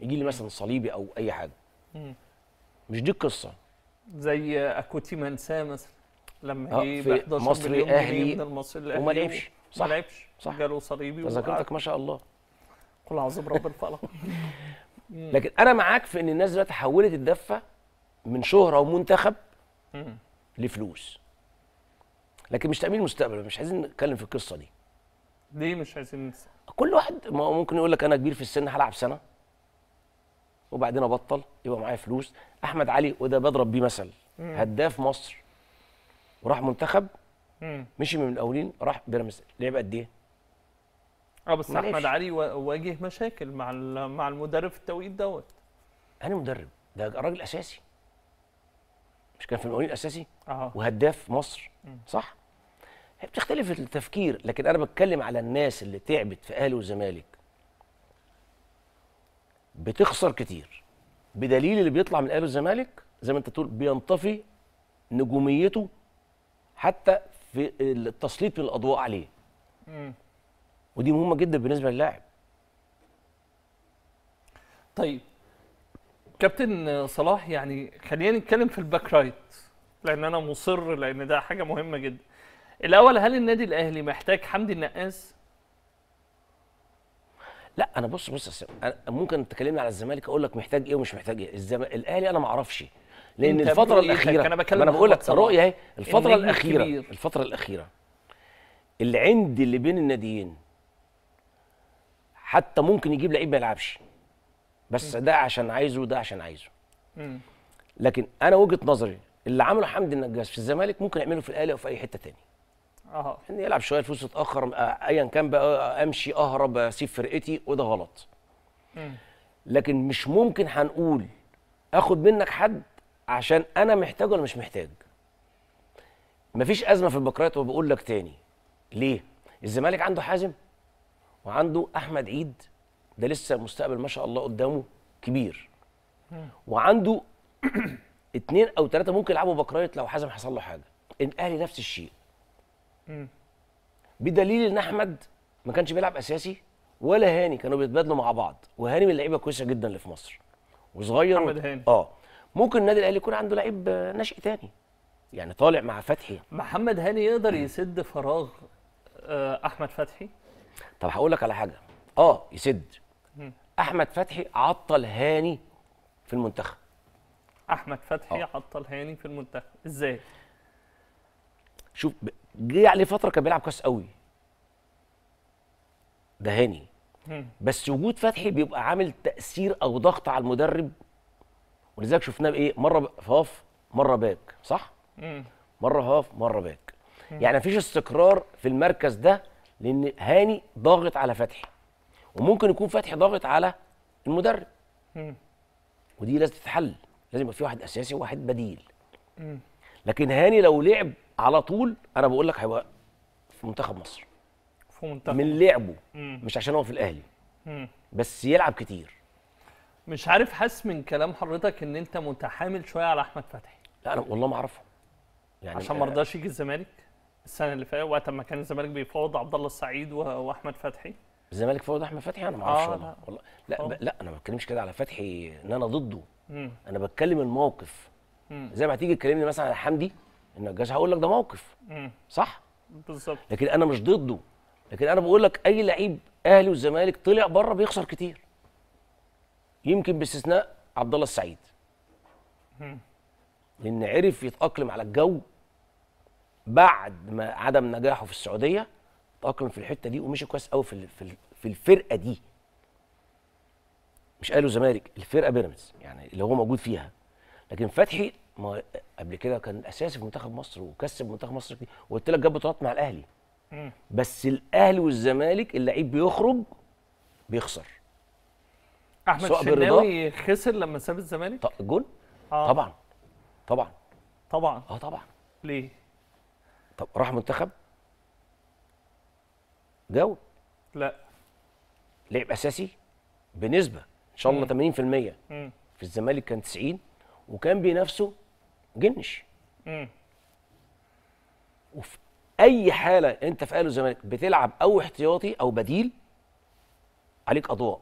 يجي لي مثلا صليبي أو أي حاجة. مش دي القصة زي اكوتي منساه مثلا لما جه في ب 11 مصري جنيه من المصري الأهلي وما لعبش. صح. ما لعبش صح. جاله صليبي تذاكرتك ما شاء الله قل عظيم رب الفلق *laughs* لكن أنا معاك في إن الناس دلوقتي حولت الدفة من شهرة ومنتخب. لفلوس لكن مش تأمين مستقبل مش عايزين نتكلم في القصة دي ليه مش عايزين ننسى؟ كل واحد ممكن يقول لك أنا كبير في السن هلعب سنة وبعدين أبطل يبقى معايا فلوس. أحمد علي وده بضرب بيه مثل. هداف مصر وراح منتخب. مشي من الأولين راح بيراميدز. لعب قد إيه؟ آه بس أحمد. علي وا- واجه مشاكل مع مع المدرب في التوقيت دوت. أنا مدرب. ده راجل أساسي. مش كان في المقاولين اساسي آه وهداف مصر. صح؟ هي بتختلف التفكير لكن أنا بتكلم على الناس اللي تعبت في أهلي وزمالك. بتخسر كتير. بدليل اللي بيطلع من أهلي والزمالك زي ما أنت تقول بينطفي نجوميته حتى في التسليط الأضواء عليه. مم. ودي مهمة جدا بالنسبة للاعب. طيب كابتن صلاح يعني خلينا نتكلم في ال back right لأن أنا مصر لأن ده حاجة مهمة جدا. الأول هل النادي الأهلي محتاج حمدي النقاز لا أنا بص بص ممكن تكلمني على الزمالك أقول لك محتاج إيه ومش محتاج إيه الزم... الأهلي أنا ما أعرفش لأن الفترة برؤيتك، الأخيرة أنا بكلم أنا بقول لك. الرؤية أهي الفترة الأخيرة الكبير. الفترة الأخيرة العند اللي بين الناديين حتى ممكن يجيب لعيب ما يلعبش بس ده عشان عايزه وده عشان عايزه مم. لكن أنا وجهة نظري اللي عمله حمدي النجاز في الزمالك ممكن يعمله في الأهلي أو في أي حتة تاني آه ان يلعب شوية الفلوس تتأخر ايا كان بقى أمشي أهرب أسيب فرقتي وده غلط. مم. لكن مش ممكن هنقول آخد منك حد عشان أنا محتاج ولا مش محتاج. مفيش أزمة في البكرات وبقول لك تاني. ليه؟ الزمالك عنده حازم وعنده أحمد عيد ده لسه مستقبل ما شاء الله قدامه كبير. وعنده *clears throat* اتنين أو ثلاثة ممكن يلعبوا بكرايت لو حازم حصل له حاجة. الأهلي نفس الشيء. بدليل إن أحمد ما كانش بيلعب أساسي ولا هاني كانوا بيتبادلوا مع بعض وهاني من اللعيبة كويسه جدا اللي في مصر. وصغير محمد هاني. آه. ممكن النادي الأهلي يكون عنده لعيب ناشئ تاني يعني طالع مع فتحي. محمد هاني يقدر يسد فراغ آه، أحمد فتحي؟ طب هقول لك على حاجة. آه يسد. أحمد فتحي عطل هاني في المنتخب. أحمد فتحي آه. عطل هاني في المنتخب. إزاي؟ شوف جه عليه فترة كان بيلعب كويس قوي. ده هاني. بس وجود فتحي بيبقى عامل تأثير أو ضغط على المدرب. ولذلك شفناه بإيه؟ مرة half مرة back صح. مرة half مرة back. يعني مفيش استقرار في المركز ده لأن هاني ضاغط على فتحي. وممكن يكون فتحي ضاغط على المدرب. ودي لازم تتحل. لازم يبقى في واحد أساسي وواحد بديل. لكن هاني لو لعب على طول أنا بقول لك هيبقى في منتخب مصر في منتخب من لعبه مم. مش عشان هو في الأهلي مم. بس يلعب كتير مش عارف حاسس من كلام حضرتك إن أنت متحامل شوية على أحمد فتحي لا أنا والله ما أعرفه يعني عشان ما رضاش يجي الزمالك السنة اللي فاتت وقت ما كان الزمالك بيفاوض عبد الله السعيد وأحمد فتحي الزمالك فوضى أحمد فتحي أنا ما أعرفش آه، والله لا. والله لا آه. ب... لا أنا ما بتكلمش كده على فتحي إن أنا ضده مم. أنا بتكلم الموقف مم. زي ما هتيجي تكلمني مثلا على حمدي النجاش هقول لك ده موقف. صح؟ بالظبط. لكن أنا مش ضده. لكن أنا بقول لك أي لعيب أهلي والزمالك طلع بره بيخسر كتير. يمكن باستثناء عبد الله السعيد. لأن عرف يتأقلم على الجو بعد ما عدم نجاحه في السعودية تأقلم في الحتة دي ومشي كويس قوي في في الفرقة دي. مش قالوا زمالك الفرقة بيراميدز يعني اللي هو موجود فيها. لكن فتحي ما قبل كده كان أساسي في منتخب مصر وكسب منتخب مصر كتير. وقلت لك جاب بطولات مع الأهلي. مم. بس الأهلي والزمالك اللعيب بيخرج بيخسر. أحمد الشناوي خسر لما ساب الزمالك؟ ط- جون؟ آه. طبعا. طبعا. طبعا. آه طبعا. ليه؟ طب راح منتخب؟ جاوب. لا. لعب أساسي؟ بنسبة. إن شاء الله 80% مم. في الزمالك كان 90 وكان بينافسه جنش. مم. وفي أي حالة أنت في أهلي والزمالك بتلعب أو احتياطي أو بديل عليك أضواء.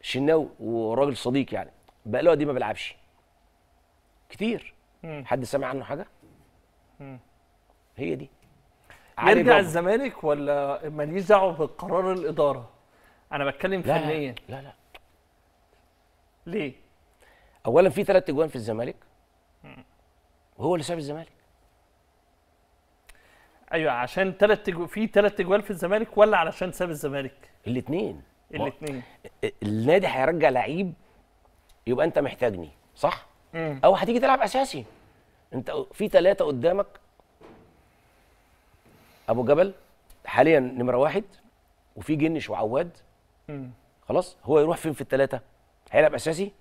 شناوي وراجل صديق يعني بقى له دي ما بيلعبش. كتير. مم. حد سمع عنه حاجة؟ مم. هي دي. يرجع. الزمالك ولا ماليش دعوة بقرار الإدارة؟ أنا بتكلم لا فنيا. لا لا. ليه؟ اولا في ثلاث اجوان في الزمالك. وهو اللي ساب الزمالك. أيوه عشان ثلاث تجو... في ثلاث اجوال في الزمالك ولا علشان ساب الزمالك؟ الاثنين الاثنين النادي هيرجع لعيب يبقى أنت محتاجني صح؟ مم. أو هتيجي تلعب أساسي. أنت في ثلاثة قدامك. أبو جبل حاليا نمرة واحد وفي جنش وعواد. مم. خلاص هو يروح فين في الثلاثة؟ هيلعب أساسي؟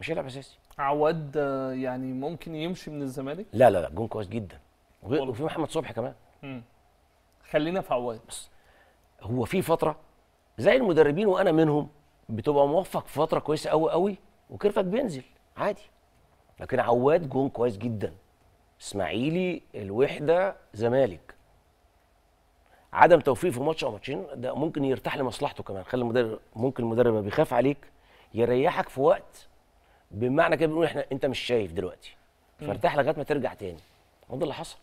مش هيلعب أساسي. عواد يعني ممكن يمشي من الزمالك؟ لا لا لا جون كويس جدا. وفي محمد صبحي كمان. مم. خلينا في عواد. هو في فترة زي المدربين وأنا منهم بتبقى موفق في فترة كويسة قوي قوي وكرفك بينزل عادي. لكن عواد جون كويس جدا. إسماعيلي الوحدة زمالك. عدم توفيق في ماتش أو ماتشين ده ممكن يرتاح لمصلحته كمان. خلي المدرب ممكن المدرب ما بيخاف عليك يريحك في وقت بمعنى كده بنقول إحنا أنت مش شايف دلوقتي. فارتاح لغاية ما ترجع تاني. وده اللي حصل.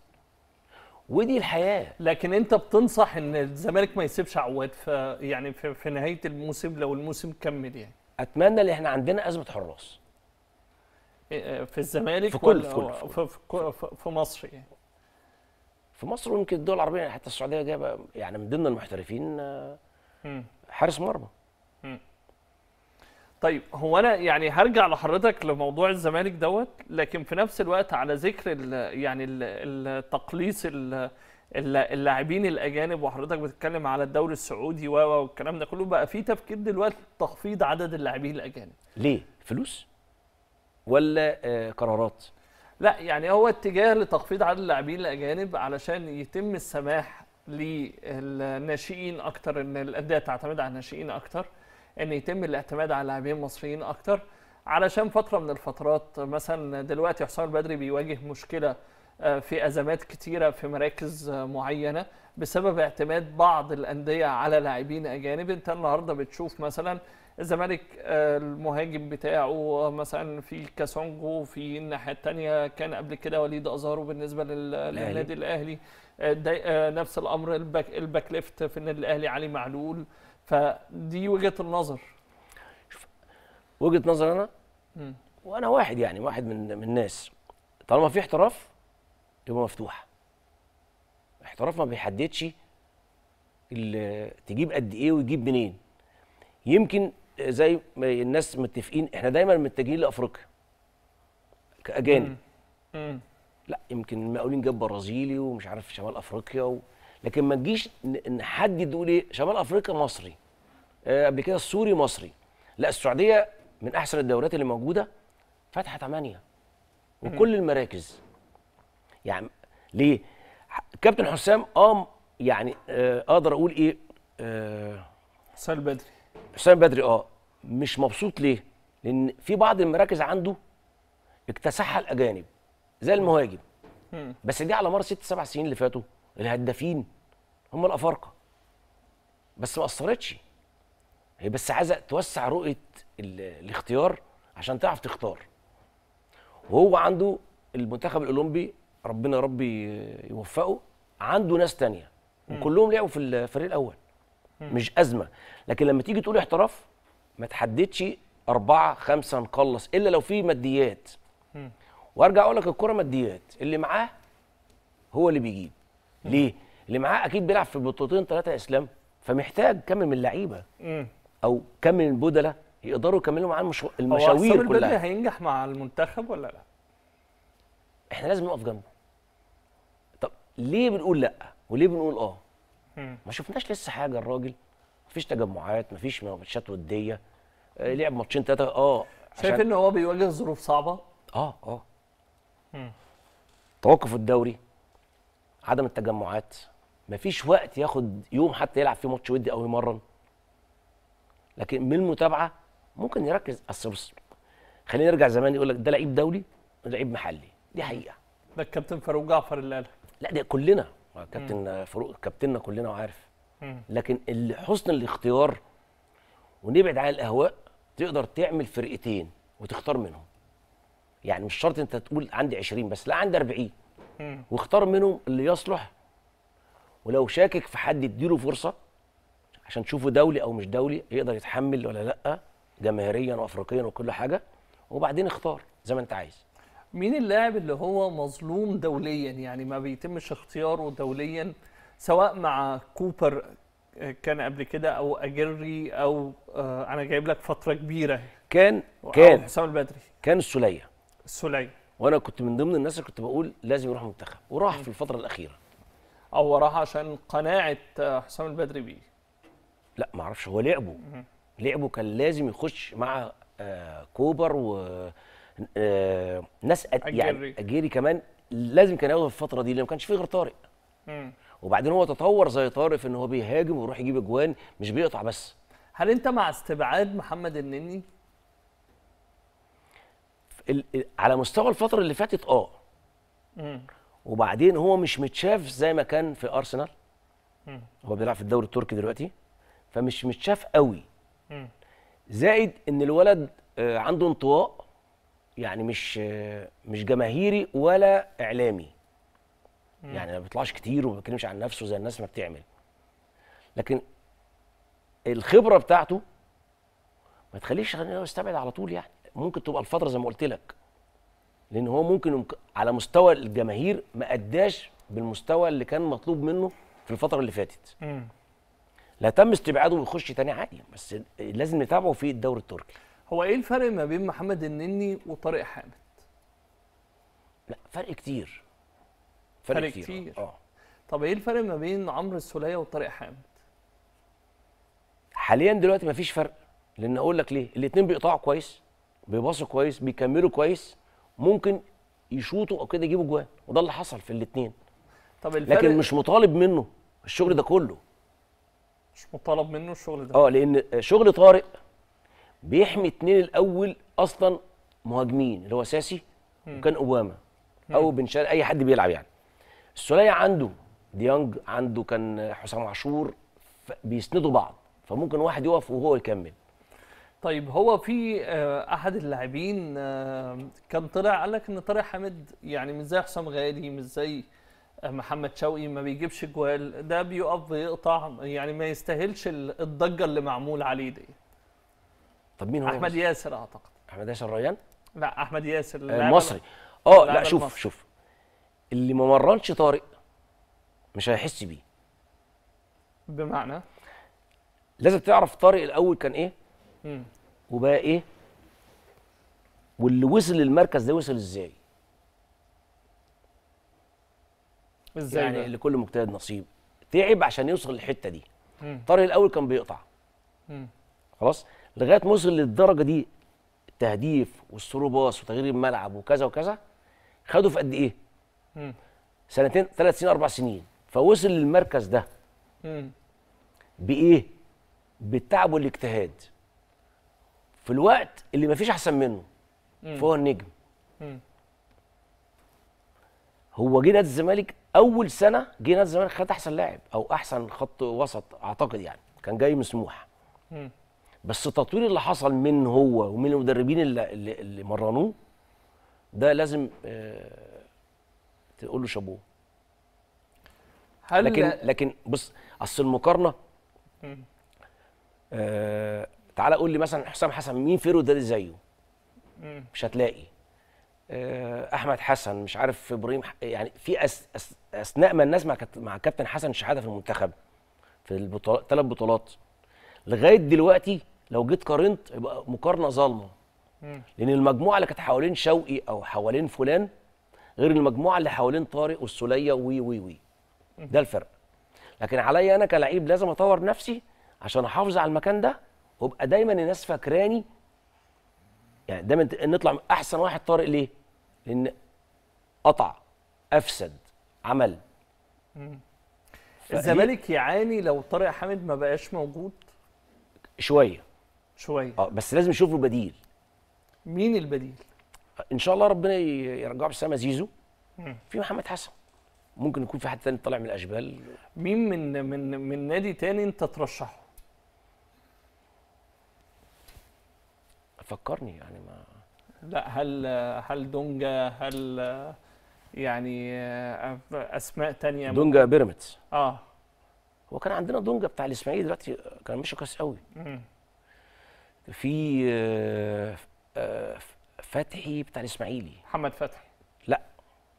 ودي الحياة. لكن أنت بتنصح إن الزمالك ما يسيبش عواد في يعني في, في نهاية الموسم لو الموسم كمل يعني. أتمنى إن إحنا عندنا أزمة حراس. إيه، في الزمالك في كل- في كل- هو- في في, في, كل- في, في مصر يعني؟ في مصر ويمكن الدول العربية حتى السعودية جايبة يعني من ضمن المحترفين آه،. حارس مرمى. طيب هو أنا يعني هرجع لحضرتك لموضوع الزمالك دوت لكن في نفس الوقت على ذكر ال يعني ال- التقليص ال- ال- اللاعبين الأجانب وحضرتك بتتكلم على الدوري السعودي و والكلام ده كله بقى في تفكير دلوقتي تخفيض عدد اللاعبين الأجانب. ليه؟ فلوس؟ ولا آه قرارات؟ لا يعني هو اتجاه لتخفيض عدد اللاعبين الأجانب علشان يتم السماح للناشئين أكتر إن الأندية تعتمد على الناشئين أكتر. إن يتم الاعتماد على لاعبين مصريين أكتر. علشان فترة من الفترات مثلا دلوقتي حسام البدري بيواجه مشكلة آه، في أزمات كتيرة في مراكز آه، معينة بسبب اعتماد بعض الأندية على لاعبين أجانب. أنت النهارده بتشوف مثلا الزمالك آه، المهاجم بتاعه مثلا في كاسونجو في الناحية الثانية كان قبل كده وليد أزارو بالنسبة لل- للنادي الأهلي. نفس الأمر ال back, ال back left في النادي الأهلي علي معلول. فدي وجهة النظر. وجهة نظر أنا. وأنا واحد يعني واحد من من الناس طالما في احتراف يبقى مفتوح. احتراف ما بيحددش تجيب قد إيه ويجيب منين. يمكن زي ما الناس متفقين إحنا دايما متجهين لأفريقيا. كأجانب. لا يمكن المقاولين جاب برازيلي ومش عارف شمال أفريقيا و... لكن ما تجيش نحدد نقول إيه شمال أفريقيا مصري آه، قبل كده السوري مصري. لا السعودية من أحسن الدوريات اللي موجودة فاتحه 8 وكل المراكز. يعني ليه؟ كابتن حسام آه يعني آه، أقدر أقول إيه آه، حسام البدري حسام بدري آه مش مبسوط ليه؟ لأن في بعض المراكز عنده اكتسحها الأجانب زي المهاجم. بس دي على مر ست سبع سنين اللي فاتوا. الهدافين هم الأفارقة. بس ما اثرتش هي بس عايزة توسع رؤية ال- الاختيار عشان تعرف تختار. وهو عنده المنتخب الأولمبي ربنا يا رب ي- يوفقه عنده ناس تانية. وكلهم لعبوا في الفريق الأول. مش أزمة. لكن لما تيجي تقول احتراف ما تحددش أربعة خمسة نخلص إلا لو في ماديات. وأرجع أقول لك الكرة ماديات. اللي معاه هو اللي بيجيب. ليه اللي معاه أكيد بيلعب في بطولتين ثلاثة إسلام فمحتاج كم من اللعيبة مم. أو كم من البدله يقدروا يكملوا معاه المشو... هو المشاوير كلها هينجح مع المنتخب ولا لا؟ إحنا لازم نقف جنبه طب ليه بنقول لأ وليه بنقول آه. ما شفناش لسه حاجة الراجل مفيش تجمعات مفيش ماتشات ودية آه، لعب ماتشين ثلاثة آه شايف إن هو بيواجه ظروف صعبة؟ آه آه. توقف الدوري عدم التجمعات. مفيش وقت ياخد يوم حتى يلعب فيه ماتش ودي أو يمرن. لكن من المتابعة ممكن يركز. أصل بص خلينا نرجع زمان يقول لك ده لعيب دولي وده لعيب محلي. دي حقيقة. ده الكابتن فاروق جعفر اللي قالها. لا ده كلنا. كابتن فاروق كابتننا كلنا وعارف مم. لكن ال- حسن الاختيار ونبعد عن الأهواء تقدر تعمل فرقتين وتختار منهم. يعني مش شرط أنت تقول عندي 20 بس لا عندي 40 مم. واختار منهم اللي يصلح. ولو شاكك في حد اديله فرصة عشان تشوفه دولي أو مش دولي يقدر يتحمل ولا لأ جماهيريا وافريقيا وكل حاجة وبعدين اختار زي ما أنت عايز. مين اللاعب اللي هو مظلوم دوليا؟ يعني ما بيتمش اختياره دوليا سواء مع كوبر آه، كان قبل كده أو اجري أو آه، أنا جايب لك فترة كبيرة. كان كان حسام البدري. كان السوليه السليم وأنا كنت من ضمن الناس اللي كنت بقول لازم يروح منتخب وراح في الفترة الأخيرة. أو راح عشان قناعة حسام البدري بيه. لا ما أعرفش. هو لعبه. لعبه كان لازم يخش مع آه كوبر و آه ناس أد- أجيري. يعني أجيري. كمان لازم كان ياخد في الفترة دي لأن ما كانش فيه غير طارق. وبعدين هو تطور زي طارق في إن هو بيهاجم ويروح يجيب أجوان مش بيقطع بس. هل أنت مع استبعاد محمد النني؟ ال- ال- على مستوى الفترة اللي فاتت آه. وبعدين هو مش متشاف زي ما كان في أرسنال. هو بيلعب في الدوري التركي دلوقتي. فمش متشاف قوي. زائد إن الولد آه، عنده انطواء. يعني مش آه، مش جماهيري ولا إعلامي. يعني ما بيطلعش كتير وما بيتكلمش عن نفسه زي الناس ما بتعمل. لكن الخبرة بتاعته ما تخليش خلينا يستبعد على طول يعني. ممكن تبقى الفترة زي ما قلت لك. لأن هو ممكن على مستوى الجماهير ما أداش بالمستوى اللي كان مطلوب منه في الفترة اللي فاتت. مم. لا تم استبعاده ويخش تاني عادي بس لازم نتابعه في الدوري التركي. هو إيه الفرق ما بين محمد النني وطارق حامد؟ لا فرق كتير. فرق كتير. آه. طب إيه الفرق ما بين عمرو السولية وطارق حامد؟ حاليا دلوقتي مفيش فرق. لأن أقول لك ليه؟ الاثنين بيقطعوا كويس. بيباصوا كويس بيكملوا كويس ممكن يشوطوا أو كده يجيبوا جوان. وده اللي حصل في الاثنين طب الفرق لكن مش مطالب منه الشغل ده كله. مش مطالب منه الشغل ده. آه لأن شغل طارق بيحمي اتنين الأول أصلا مهاجمين اللي هو ساسي وكان أوباما أو بن شرقي أي حد بيلعب يعني. السولية عنده ديانج عنده كان حسام عاشور بيسندوا بعض. فممكن واحد يقف وهو يكمل. طيب هو في آه، أحد اللاعبين آه، كان طلع قال لك إن طارق حامد يعني مش زي حسام غالي مش زي آه، محمد شوقي ما بيجيبش جوال. ده بيقف بيقطع يعني ما يستاهلش ال- الضجة اللي معمول عليه دي. طب مين هو؟ أحمد بس؟ ياسر أعتقد. أحمد ياسر ريان لا أحمد ياسر آه، اللاعب- مصري. آه لا شوف المصري. شوف. اللي ما مرنش طارق مش هيحس بيه. بمعنى؟ لازم تعرف طارق الأول كان إيه. وبقى إيه؟ واللي وصل للمركز ده وصل إزاي؟ إزاي يعني يعني لكل مجتهد نصيب. تعب عشان يوصل للحتة دي. طارق الأول كان بيقطع. مم. خلاص؟ لغاية ما وصل للدرجة دي التهديف والثرو باص وتغيير الملعب وكذا وكذا خدوا في قد إيه؟ مم. سنتين ثلاث سنين أربع سنين. فوصل للمركز ده. مم. بإيه؟ بالتعب والاجتهاد. في الوقت اللي مفيش أحسن منه فهو النجم مم. هو جه نادي الزمالك أول سنة جه نادي الزمالك خد أحسن لاعب أو أحسن خط وسط أعتقد يعني كان جاي من سموحه مم. بس التطوير اللي حصل من هو ومن المدربين اللي, اللي, اللي مرنوه ده لازم آه تقول له شابوه هل لكن لكن بص أصل المقارنة مم. آه تعالى قول لي مثلا حسام حسن مين فيرو ده زيه. مش هتلاقي. آه أحمد حسن مش عارف إبراهيم يعني في أس أس أثناء ما الناس مع كابتن مع كابتن حسن شحاته في المنتخب في البطولات ثلاث بطولات. لغاية دلوقتي لو جيت قارنت يبقى مقارنة ظالمة. لأن المجموعة اللي كانت حوالين شوقي أو حوالين فلان غير المجموعة اللي حوالين طارق والسولية وي وي وي. ده الفرق. لكن عليا أنا كلعيب لازم أطور نفسي عشان أحافظ على المكان ده وابقى دايما الناس فاكراني. يعني دايما نطلع أحسن واحد طارق ليه؟ لأن قطع أفسد عمل. الزمالك يعاني لو طارق حامد ما بقاش موجود؟ شوية. شوية. آه بس لازم يشوف له بديل. مين البديل؟ إن شاء الله ربنا يرجعه بسامه زيزو في محمد حسن. ممكن يكون في حد تاني طالع من الأشبال. مين من من من نادي تاني انت ترشحه؟ فكرني يعني ما لا هل هل دونجا هل يعني أسماء تانية دونجا بيراميدز. آه. هو كان عندنا دونجا بتاع الإسماعيلي دلوقتي كان ماشي كويس قوي. في آه، فتحي بتاع الإسماعيلي. محمد فتحي. لا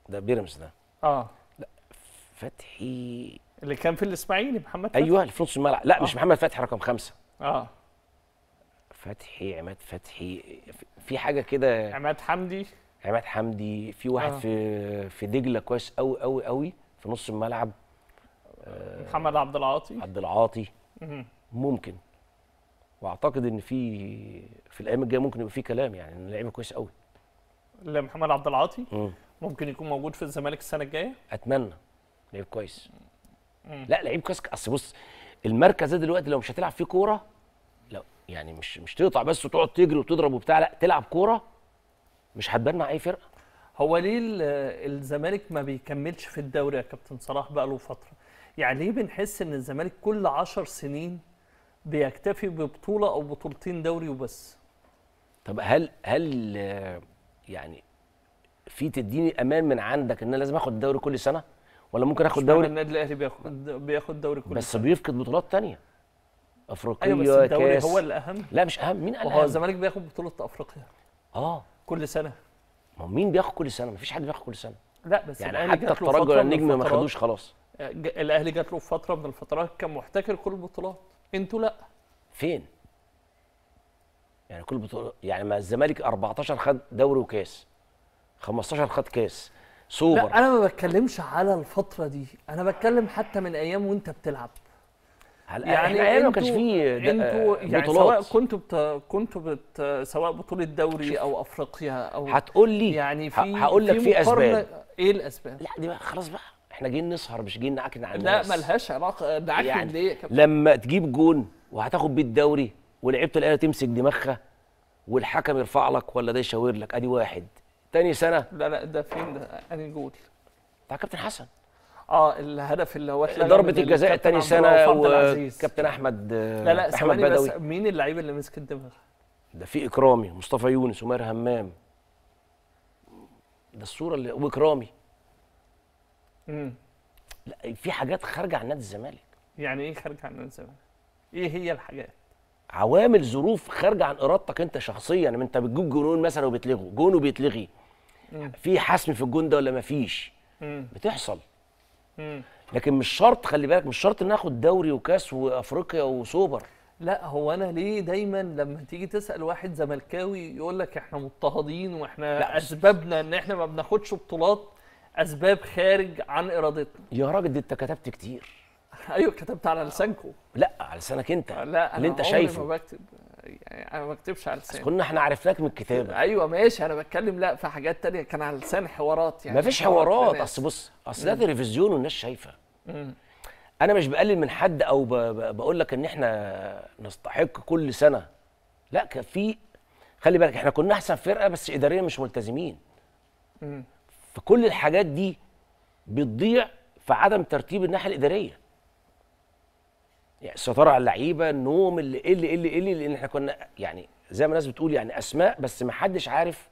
ده بيراميدز ده. آه. فتحي. اللي كان في الإسماعيلي محمد فتحي؟ أيوه اللي في نص الملعب. لا مش آه. محمد فتحي رقم خمسة. آه. فتحي عماد فتحي في- حاجة كده. عماد حمدي. عماد حمدي في واحد آه. في في دجلة كويس قوي قوي قوي في نص الملعب. محمد عبد العاطي. عبد العاطي. مم. ممكن. وأعتقد إن في في الأيام الجاية ممكن يبقى في كلام يعني إن لعيبه كويس قوي اللي محمد عبد العاطي. مم. ممكن يكون موجود في الزمالك السنة الجاية. أتمنى. لعيب كويس. مم. لا لعيب كويس. أصل بص المركز ده دلوقتي لو مش هتلعب فيه كورة لا يعني مش مش تقطع بس وتقعد تجري وتضرب وبتاع لا تلعب كورة. مش هتبان مع أي فرقة. هو ليه ال- الزمالك ما بيكملش في الدوري يا كابتن صلاح بقى له فترة؟ يعني ليه بنحس إن الزمالك كل عشر سنين بيكتفي ببطولة أو بطولتين دوري وبس؟ طب هل هل يعني في تديني أمان من عندك إن أنا لازم آخد الدوري كل سنة؟ ولا ممكن آخد دوري؟ النادي الأهلي بياخد بياخد دوري كل بس سنة؟ بيفقد بطولات تانية. أفريقية أيوه بس الدوري كاس. هو الأهم. لا مش أهم مين قال أهم؟ الزمالك بياخد بطولة أفريقيا. آه. كل سنة. ما هو مين بياخد كل سنة؟ مفيش حد بياخد كل سنة. لا بس يعني حتى الترجي والنجم ما خدوش خلاص. ج- الأهلي جات له فترة من الفترات كان محتكر كل البطولات. أنتوا لا. فين؟ يعني كل بطولة يعني ما الزمالك 14 خد دوري وكاس 15 خد كاس. سوبر. لا أنا ما بتكلمش على الفترة دي. أنا بتكلم حتى من أيام وأنت بتلعب. يعني يعني إحنا ما كانش فيه أنتوا آه، يعني بطولات. سواء كنتوا بت... كنتوا بت... سواء بطولة دوري أو أفريقيا أو هتقول لي يعني في هقول لك في أسباب. إيه الأسباب؟ لا دي بقى خلاص بقى. إحنا جايين نسهر مش جايين نعكن على لا الناس. ملهاش علاقة. نعكن يعني ليه يا كابتن؟ لما تجيب جون وهتاخد بيه الدوري ولعيبة الأهلي تمسك دماغها والحكم يرفع لك ولا ده يشاور لك؟ أدي واحد. تاني سنة؟ لا لا ده فين ده؟ أنهي جول؟ بتاع كابتن حسن. آه الهدف اللي هو ضربة الجزاء عبد سنة. وكابتن أحمد لا لا أحمد ثواني بس بدوي مين اللعيب اللي مسك الدماغ؟ ده في إكرامي مصطفى يونس وماهر همام ده الصورة اللي وإكرامي امم لا في حاجات خارجة عن نادي الزمالك يعني إيه خارج عن الزمالك؟ إيه هي الحاجات؟ عوامل ظروف خارجة عن إرادتك أنت شخصيا يعني أنت بتجيب جنون مثلا وبتلغوا جون وبيتلغي في حسم في الجون ده ولا ما فيش مم. بتحصل. لكن مش شرط خلي بالك مش شرط إن آخد دوري وكاس وأفريقيا وسوبر. لا هو أنا ليه دايما لما تيجي تسأل واحد زملكاوي يقول لك إحنا مضطهدين وإحنا لا، أسبابنا إن إحنا ما بناخدش بطولات أسباب خارج عن إرادتنا. يا راجل دي أنت كتبت كتير. *laughs* أيوه كتبت على لسانكم لا على لسانك أنت. لا اللي أنت شايفه ما بكتب. يعني أنا ما بكتبش على لساني. كنا إحنا عرفناك من الكتابة. أيوه ماشي أنا بتكلم لا في حاجات تانية. كان على لسان حوارات يعني. مفيش حوارات. أصل بص أصل ده تلفزيون والناس شايفة. مم. أنا مش بقلل من حد أو بقول لك إن إحنا نستحق كل سنة. لا كان في خلي بالك إحنا كنا أحسن فرقة بس إداريا مش ملتزمين. مم. فكل الحاجات دي بتضيع في عدم ترتيب الناحية الإدارية. يعني السيطره على اللعيبة النوم اللي اللي اللي اللي لأن إحنا كنا يعني زي ما الناس بتقول يعني أسماء بس ما حدش عارف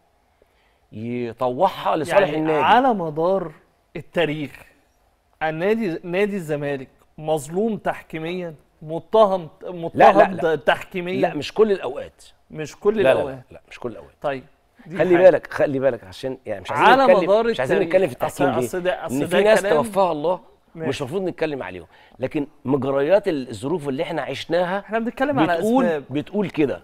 يطوعها لصالح يعني النادي على مدار التاريخ النادي نادي الزمالك مظلوم تحكيميا متهم مضطهد لا. تحكيميا لا مش كل الأوقات مش كل لا لا, الأوقات لا, لا مش كل الأوقات طيب خلي حاجة. بالك خلي بالك عشان يعني مش عايزين على نتكلم مش عايزين. نتكلم في التحكيم ليه؟ إن في ناس توفاها الله ماشي. مش المفروض نتكلم عليهم. لكن مجريات الظروف اللي إحنا عشناها إحنا بنتكلم على بتقول أسباب. بتقول كده.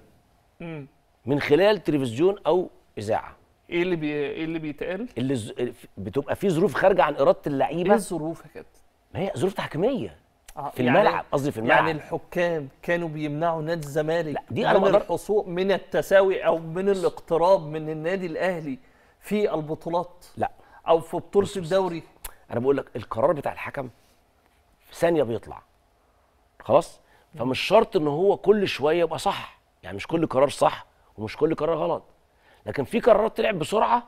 من خلال تلفزيون أو إذاعة. إيه اللي بي... إيه اللي بيتقال؟ اللي ز... بتبقى في ظروف خارجة عن إرادة إيه اللعيبه الظروف يا كابتن؟ ما هي ظروف تحكيمية. آه، في يعني- الملعب قصدي في الملعب. يعني الحكام كانوا بيمنعوا نادي الزمالك لا، دي من الحصول من التساوي أو من الاقتراب من النادي الأهلي في البطولات؟ لا. أو في بطولة الدوري؟ أنا بقول لك القرار بتاع الحكم في ثانية بيطلع. خلاص؟ فمش شرط إن هو كل شوية يبقى صح. يعني مش كل قرار صح ومش كل قرار غلط. لكن في قرارات طلعت بسرعة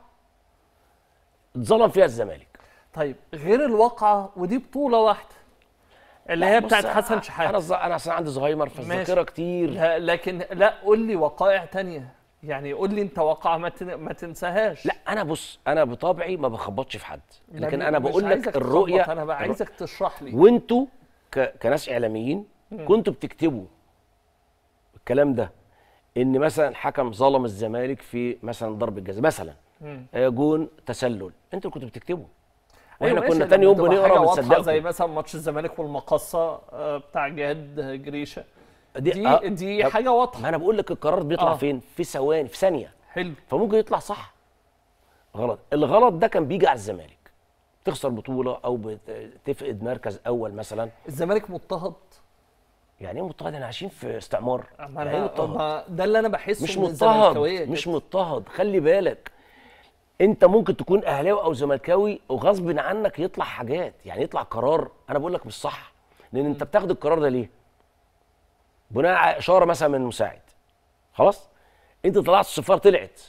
اتظلم فيها الزمالك. طيب غير الواقعة ودي بطولة واحدة. اللي هي بتاعت حسن أنا شحاته ز- أنا عندي زهايمر. فالذاكرة كتير. لا لكن لا قول لي وقائع تانية. يعني قول لي انت واقعه ما. ما تنساهاش. لا أنا بص أنا بطبعي ما بخبطش في حد. لكن لا، أنا بقول لك الرؤيه أنا بقى عايزك تشرح لي. وانتوا. كناس إعلاميين كنتوا بتكتبوا الكلام ده إن مثلا حكم ظلم الزمالك في مثلا ضرب الجزاء مثلا. آه، جون تسلل. أنتوا كنتوا بتكتبوا. أيوة وإحنا ماشي، كنا تاني يوم بنقرا واضحة زي مثلا ماتش الزمالك والمقصه آه، بتاع جهاد جريشة. دي, دي آه، دي حاجة واضحة. ما أنا بقول لك القرار بيطلع آه. فين؟ في ثواني في ثانية. حلو. فممكن يطلع صح. غلط. الغلط ده كان بيجي على الزمالك. تخسر بطولة أو بت- تفقد مركز أول مثلا. الزمالك مضطهد. يعني إيه مضطهد؟ إحنا عايشين في استعمار. ما يعني إيه مضطهد؟ ده اللي أنا بحسه مش مضطهد. مش. مضطهد. خلي بالك. أنت ممكن تكون أهلاوي أو زملكاوي وغصب عنك يطلع حاجات. يعني يطلع قرار. أنا بقول لك مش صح. لأن أنت بتاخد القرار ده ليه؟ بناء على إشارة مثلا من مساعد خلاص؟ أنت طلعت الصفار طلعت.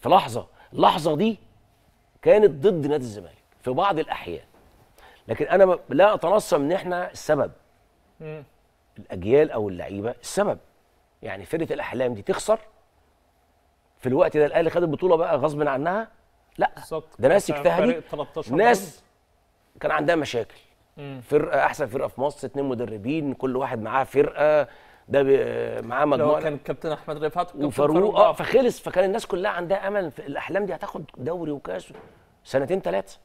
في لحظة اللحظة دي كانت ضد نادي الزمالك في بعض الأحيان. لكن أنا م- لا اتنصل إن إحنا السبب. مم. الأجيال أو اللعيبة السبب. يعني فرقة الأحلام دي تخسر؟ في الوقت ده الأهلي خد البطولة بقى غصب عنها؟ لا. ده ناس اجتهدت 13 ناس كان عندها مشاكل. فرقة أحسن فرقة في مصر اتنين مدربين كل واحد معاه فرقة ده معاه مجموعة كان الكابتن أحمد رفعت وفاروق آه. فخلص فكان الناس كلها عندها أمل في الأحلام دي هتاخد دوري وكأس سنتين ثلاثة.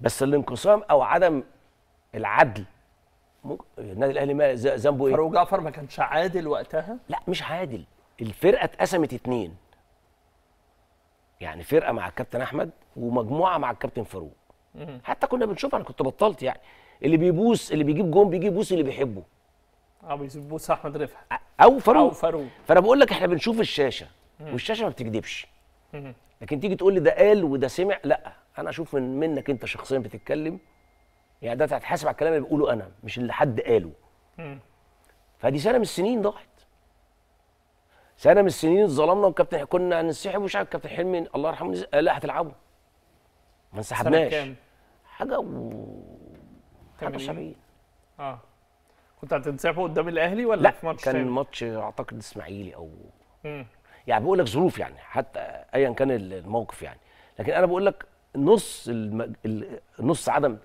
بس الانقسام أو عدم العدل النادي الأهلي ما ذنبه إيه؟ فاروق جعفر ما كانش عادل وقتها لا مش عادل الفرقة اتقسمت اتنين يعني فرقة مع الكابتن أحمد ومجموعة مع الكابتن فاروق. حتى كنا بنشوف أنا كنت بطلت يعني. اللي بيبوس اللي بيجيب جون بيجيب بوس اللي بيحبه. أو بيبوس أحمد رفعت. أو فاروق. أو فاروق. فأنا بقول لك إحنا بنشوف الشاشة والشاشة ما بتكذبش. لكن تيجي تقول لي ده قال وده سمع لا. أنا أشوف من منك أنت شخصيا بتتكلم. يعني ده هتحاسب على الكلام اللي بقوله أنا مش اللي حد قاله. فدي سنة من السنين ضاعت. سنة من السنين اتظلمنا والكابتن كنا هننسحب ومش عارف الكابتن حلمي الله يرحمه لا هتلعبوا ما انسحبناش. كام؟ حاجة و حاجة 80 70 آه. كنت هتنسحبوا قدام الأهلي ولا لا في ماتش كان تاني؟ ماتش أعتقد إسماعيلي أو مم. يعني بقول لك ظروف يعني حتى ايا كان الموقف يعني. لكن أنا بقول لك نص المج... ال- نص عدم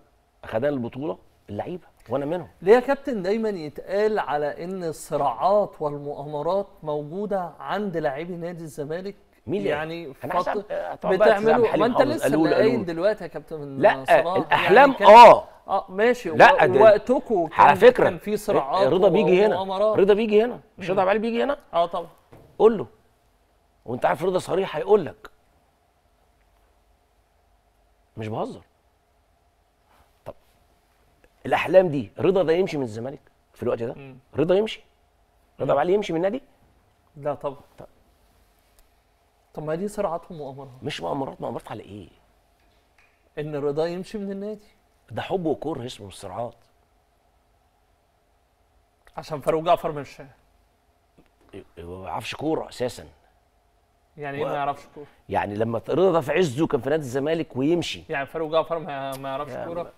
اخدان البطولة اللعيبة وأنا منهم. ليه يا كابتن؟ دايما يتقال على إن الصراعات والمؤامرات موجودة عند لاعبي نادي الزمالك مين يعني فط- بتعملوا ما أنت لسه قايل. دلوقتي يا كابتن لا صلاح. الاحلام يعني آه. آه ماشي. لا، وقتكم على فكرة كان في صراعات رضا بيجي هنا. رضا بيجي هنا. مش رضا عبد العال بيجي هنا؟ آه طبعا. قول له. وأنت عارف رضا صريح هيقول لك. مش بهزر. طب الأحلام دي رضا ده يمشي من الزمالك في الوقت ده. رضا يمشي؟ رضا عبد العال يمشي من النادي؟ لا طبعا. طب ما دي صراعات ومؤامرات مش مؤامرات مؤامرات على إيه؟ إن رضا يمشي من النادي. ده حب وكره اسمه مش صراعات عشان فاروق جعفر مش ما يعرفش كورة أساسا. يعني إيه ما يعرفش كورة؟ يعني لما رضا ده في عزه كان في نادي الزمالك ويمشي. يعني فاروق جعفر ما يعرفش يا كورة؟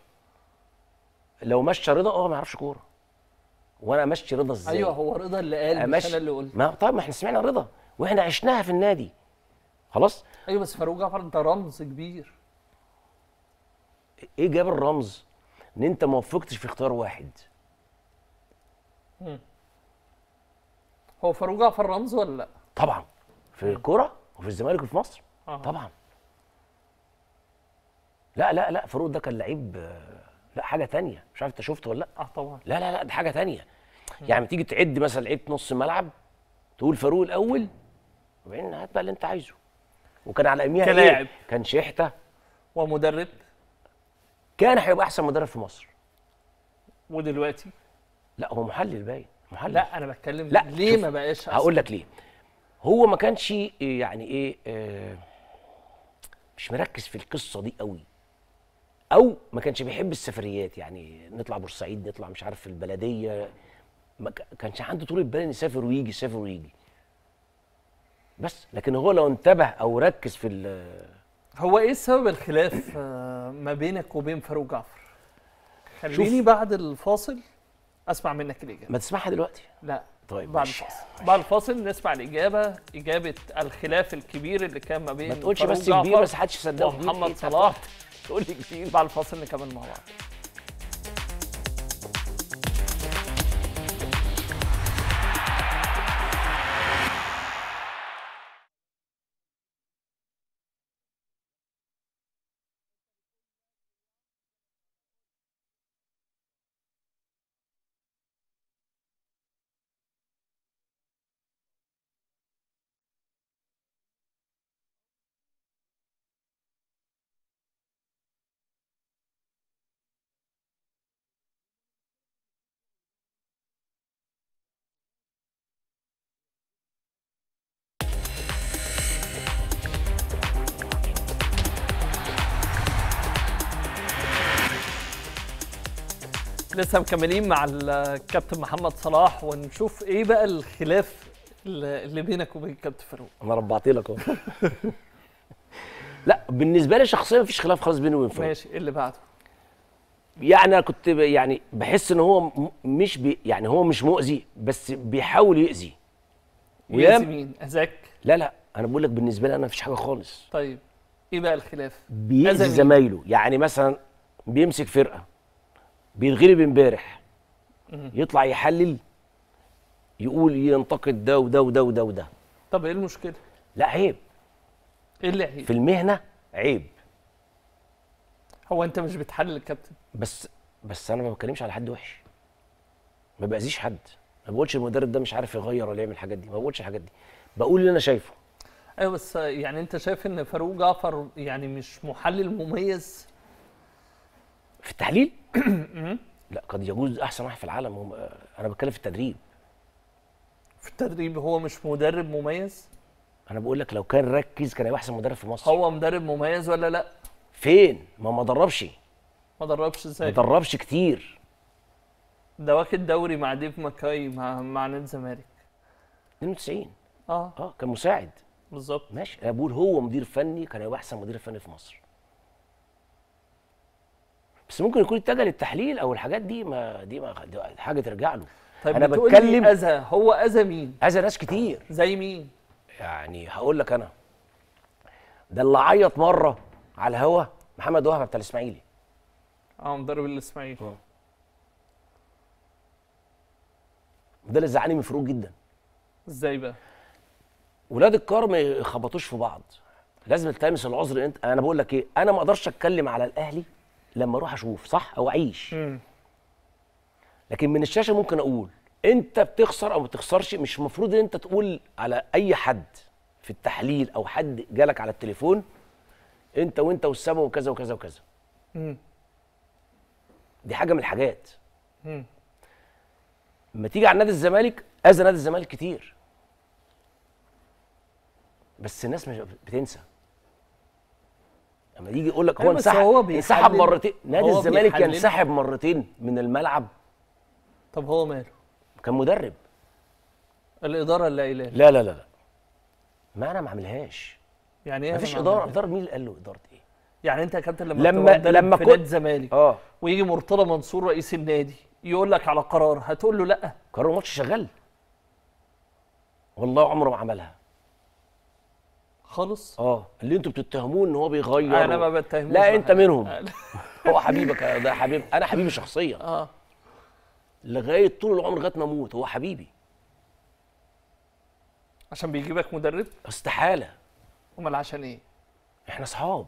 لو مشى رضا آه ما يعرفش كورة. وأنا امشي رضا إزاي؟ أيوه هو رضا اللي قال مش أنا اللي قلت. ما طيب ما إحنا سمعنا رضا وإحنا عشناها في النادي. خلاص؟ أيوه بس فاروق جعفر ده رمز كبير. إيه جاب الرمز؟ إن أنت ما وفقتش في اختيار واحد. هو فاروق جعفر رمز ولا لأ؟ طبعا. في الكورة وفي الزمالك وفي مصر. آه. طبعا. لا لا لا فاروق ده كان لعيب آه، لا حاجة تانية. مش عارف أنت شفته ولا لأ؟ آه طبعا. لا لا لا ده حاجة تانية. يعني تيجي تعد مثلا لعيبه نص ملعب تقول فاروق الأول وبعدين هات بقى اللي أنت عايزه. وكان على اياميها كلاعب. إيه كان شحتة. ومدرب. كان هيبقى أحسن مدرب في مصر. ودلوقتي؟ لا هو محلل باين محلل. لا أنا بتكلم لا، ليه ما بقاش هقول لك ليه. هو ما كانش يعني إيه آه مش مركز في القصة دي قوي. أو ما كانش بيحب السفريات يعني نطلع بورسعيد نطلع مش عارف البلدية. ما كانش عنده طول البال ان يسافر ويجي يسافر ويجي. بس. لكن هو لو انتبه أو ركز في هو إيه سبب الخلاف آه، ما بينك وبين فاروق جعفر؟ خليني بعد الفاصل أسمع منك الإجابة. ما تسمعها دلوقتي؟ لا. طيب بعد ماشي. الفاصل. بعد الفاصل نسمع الإجابة إجابة الخلاف الكبير اللي كان ما بين ما تقولش بس كبير بس إيه *laughs* صلاح. تقول لي كتير بعد الفاصل نكمل مع بعض. لسه مكملين مع الكابتن محمد صلاح ونشوف إيه بقى الخلاف اللي بينك وبين الكابتن فاروق. أنا ربعت لك أهو. *laughs* لا بالنسبة لي شخصيا مفيش خلاف خالص بيني وبين فاروق. ماشي إيه اللي بعده؟ يعني أنا كنت يعني بحس إن هو مش بي يعني هو مش مؤذي بس بيحاول يأذي يأذي ويام مين؟ اذاك لا لا أنا بقول لك بالنسبة لي أنا مفيش حاجة خالص. طيب إيه بقى الخلاف؟ بيأذي؟ زمايله. يعني مثلا بيمسك فرقة. بيتغلب امبارح. يطلع يحلل يقول ينتقد ده وده وده وده وده. طب إيه المشكلة؟ لا عيب. إيه اللي عيب؟ في المهنة عيب. هو أنت مش بتحلل الكابتن؟ بس بس أنا ما بتكلمش على حد وحش. ما بأذيش حد. ما بقولش المدرب ده مش عارف يغير ولا يعمل الحاجات دي. ما بقولش الحاجات دي. بقول اللي أنا شايفه. أيوه بس يعني أنت شايف إن فاروق جعفر يعني مش محلل مميز؟ في التحليل؟ *clears throat* لا قد يجوز أحسن واحد في العالم. هم أنا بتكلم في التدريب. في التدريب هو مش مدرب مميز؟ أنا بقول لك لو كان ركز كان هيبقى أحسن مدرب في مصر. هو مدرب مميز ولا لا؟ فين؟ ما ما دربش ما دربش ما إزاي دربش كتير. ده واخد دوري مع ديف ماكاي مع مع نادي الزمالك. 92 آه. آه كان مساعد. بالظبط. ماشي. أنا بقول هو مدير فني كان هيبقى أحسن مدير فني في مصر. بس ممكن يكون اتجه للتحليل أو الحاجات دي ما دي ما حاجة ترجع له. طيب بتقول بتكلم- أذى هو أذى مين؟ هذا ناس كتير. زي مين؟ يعني هقول لك أنا. ده اللي عيط مرة على الهوا محمد وهبة بتاع الإسماعيلي. آه مدرب الإسماعيلي. ده اللي زعلني من فاروق جدا. إزاي بقى؟ ولاد الكار ما يخبطوش في بعض. لازم تلتمس العذر انت أنا بقول لك إيه أنا ما أقدرش أتكلم على الأهلي لما أروح أشوف صح أو اعيش مم. لكن من الشاشه ممكن أقول انت بتخسر أو ما بتخسرش مش المفروض ان انت تقول على اي حد في التحليل أو حد جالك على التليفون انت وانت والسما وكذا وكذا وكذا مم. دي حاجة من الحاجات. لما تيجي على نادي الزمالك أذى نادي الزمالك كتير بس الناس مش بتنسى لما يجي يقول لك هو أيوة، انسحب هو انسحب مرتين. نادي الزمالك. ينسحب مرتين من الملعب. طب هو ماله؟ كان مدرب. الإدارة اللي قايله لي. لا لا لا لا. ما أنا ما اعملهاش يعني إيه مفيش إدارة. إدارة مين اللي قال له إدارة إيه؟ يعني أنت يا كابتن لما لما- لما في نادي الزمالك آه. ويجي مرتضى منصور رئيس النادي يقول لك على قرار هتقول له لأ؟ قرار الماتش شغال. والله عمره ما عملها. خالص؟ آه. اللي أنتوا بتتهموه إن هو بيغير أنا ما بتهموش لا أنت. منهم. *laughs* هو حبيبك ده حبيب. أنا حبيبي شخصيا. آه. لغاية طول العمر لغاية ما أموت هو حبيبي. عشان بيجيبك مدرب؟ استحالة. أمال عشان إيه؟ إحنا أصحاب.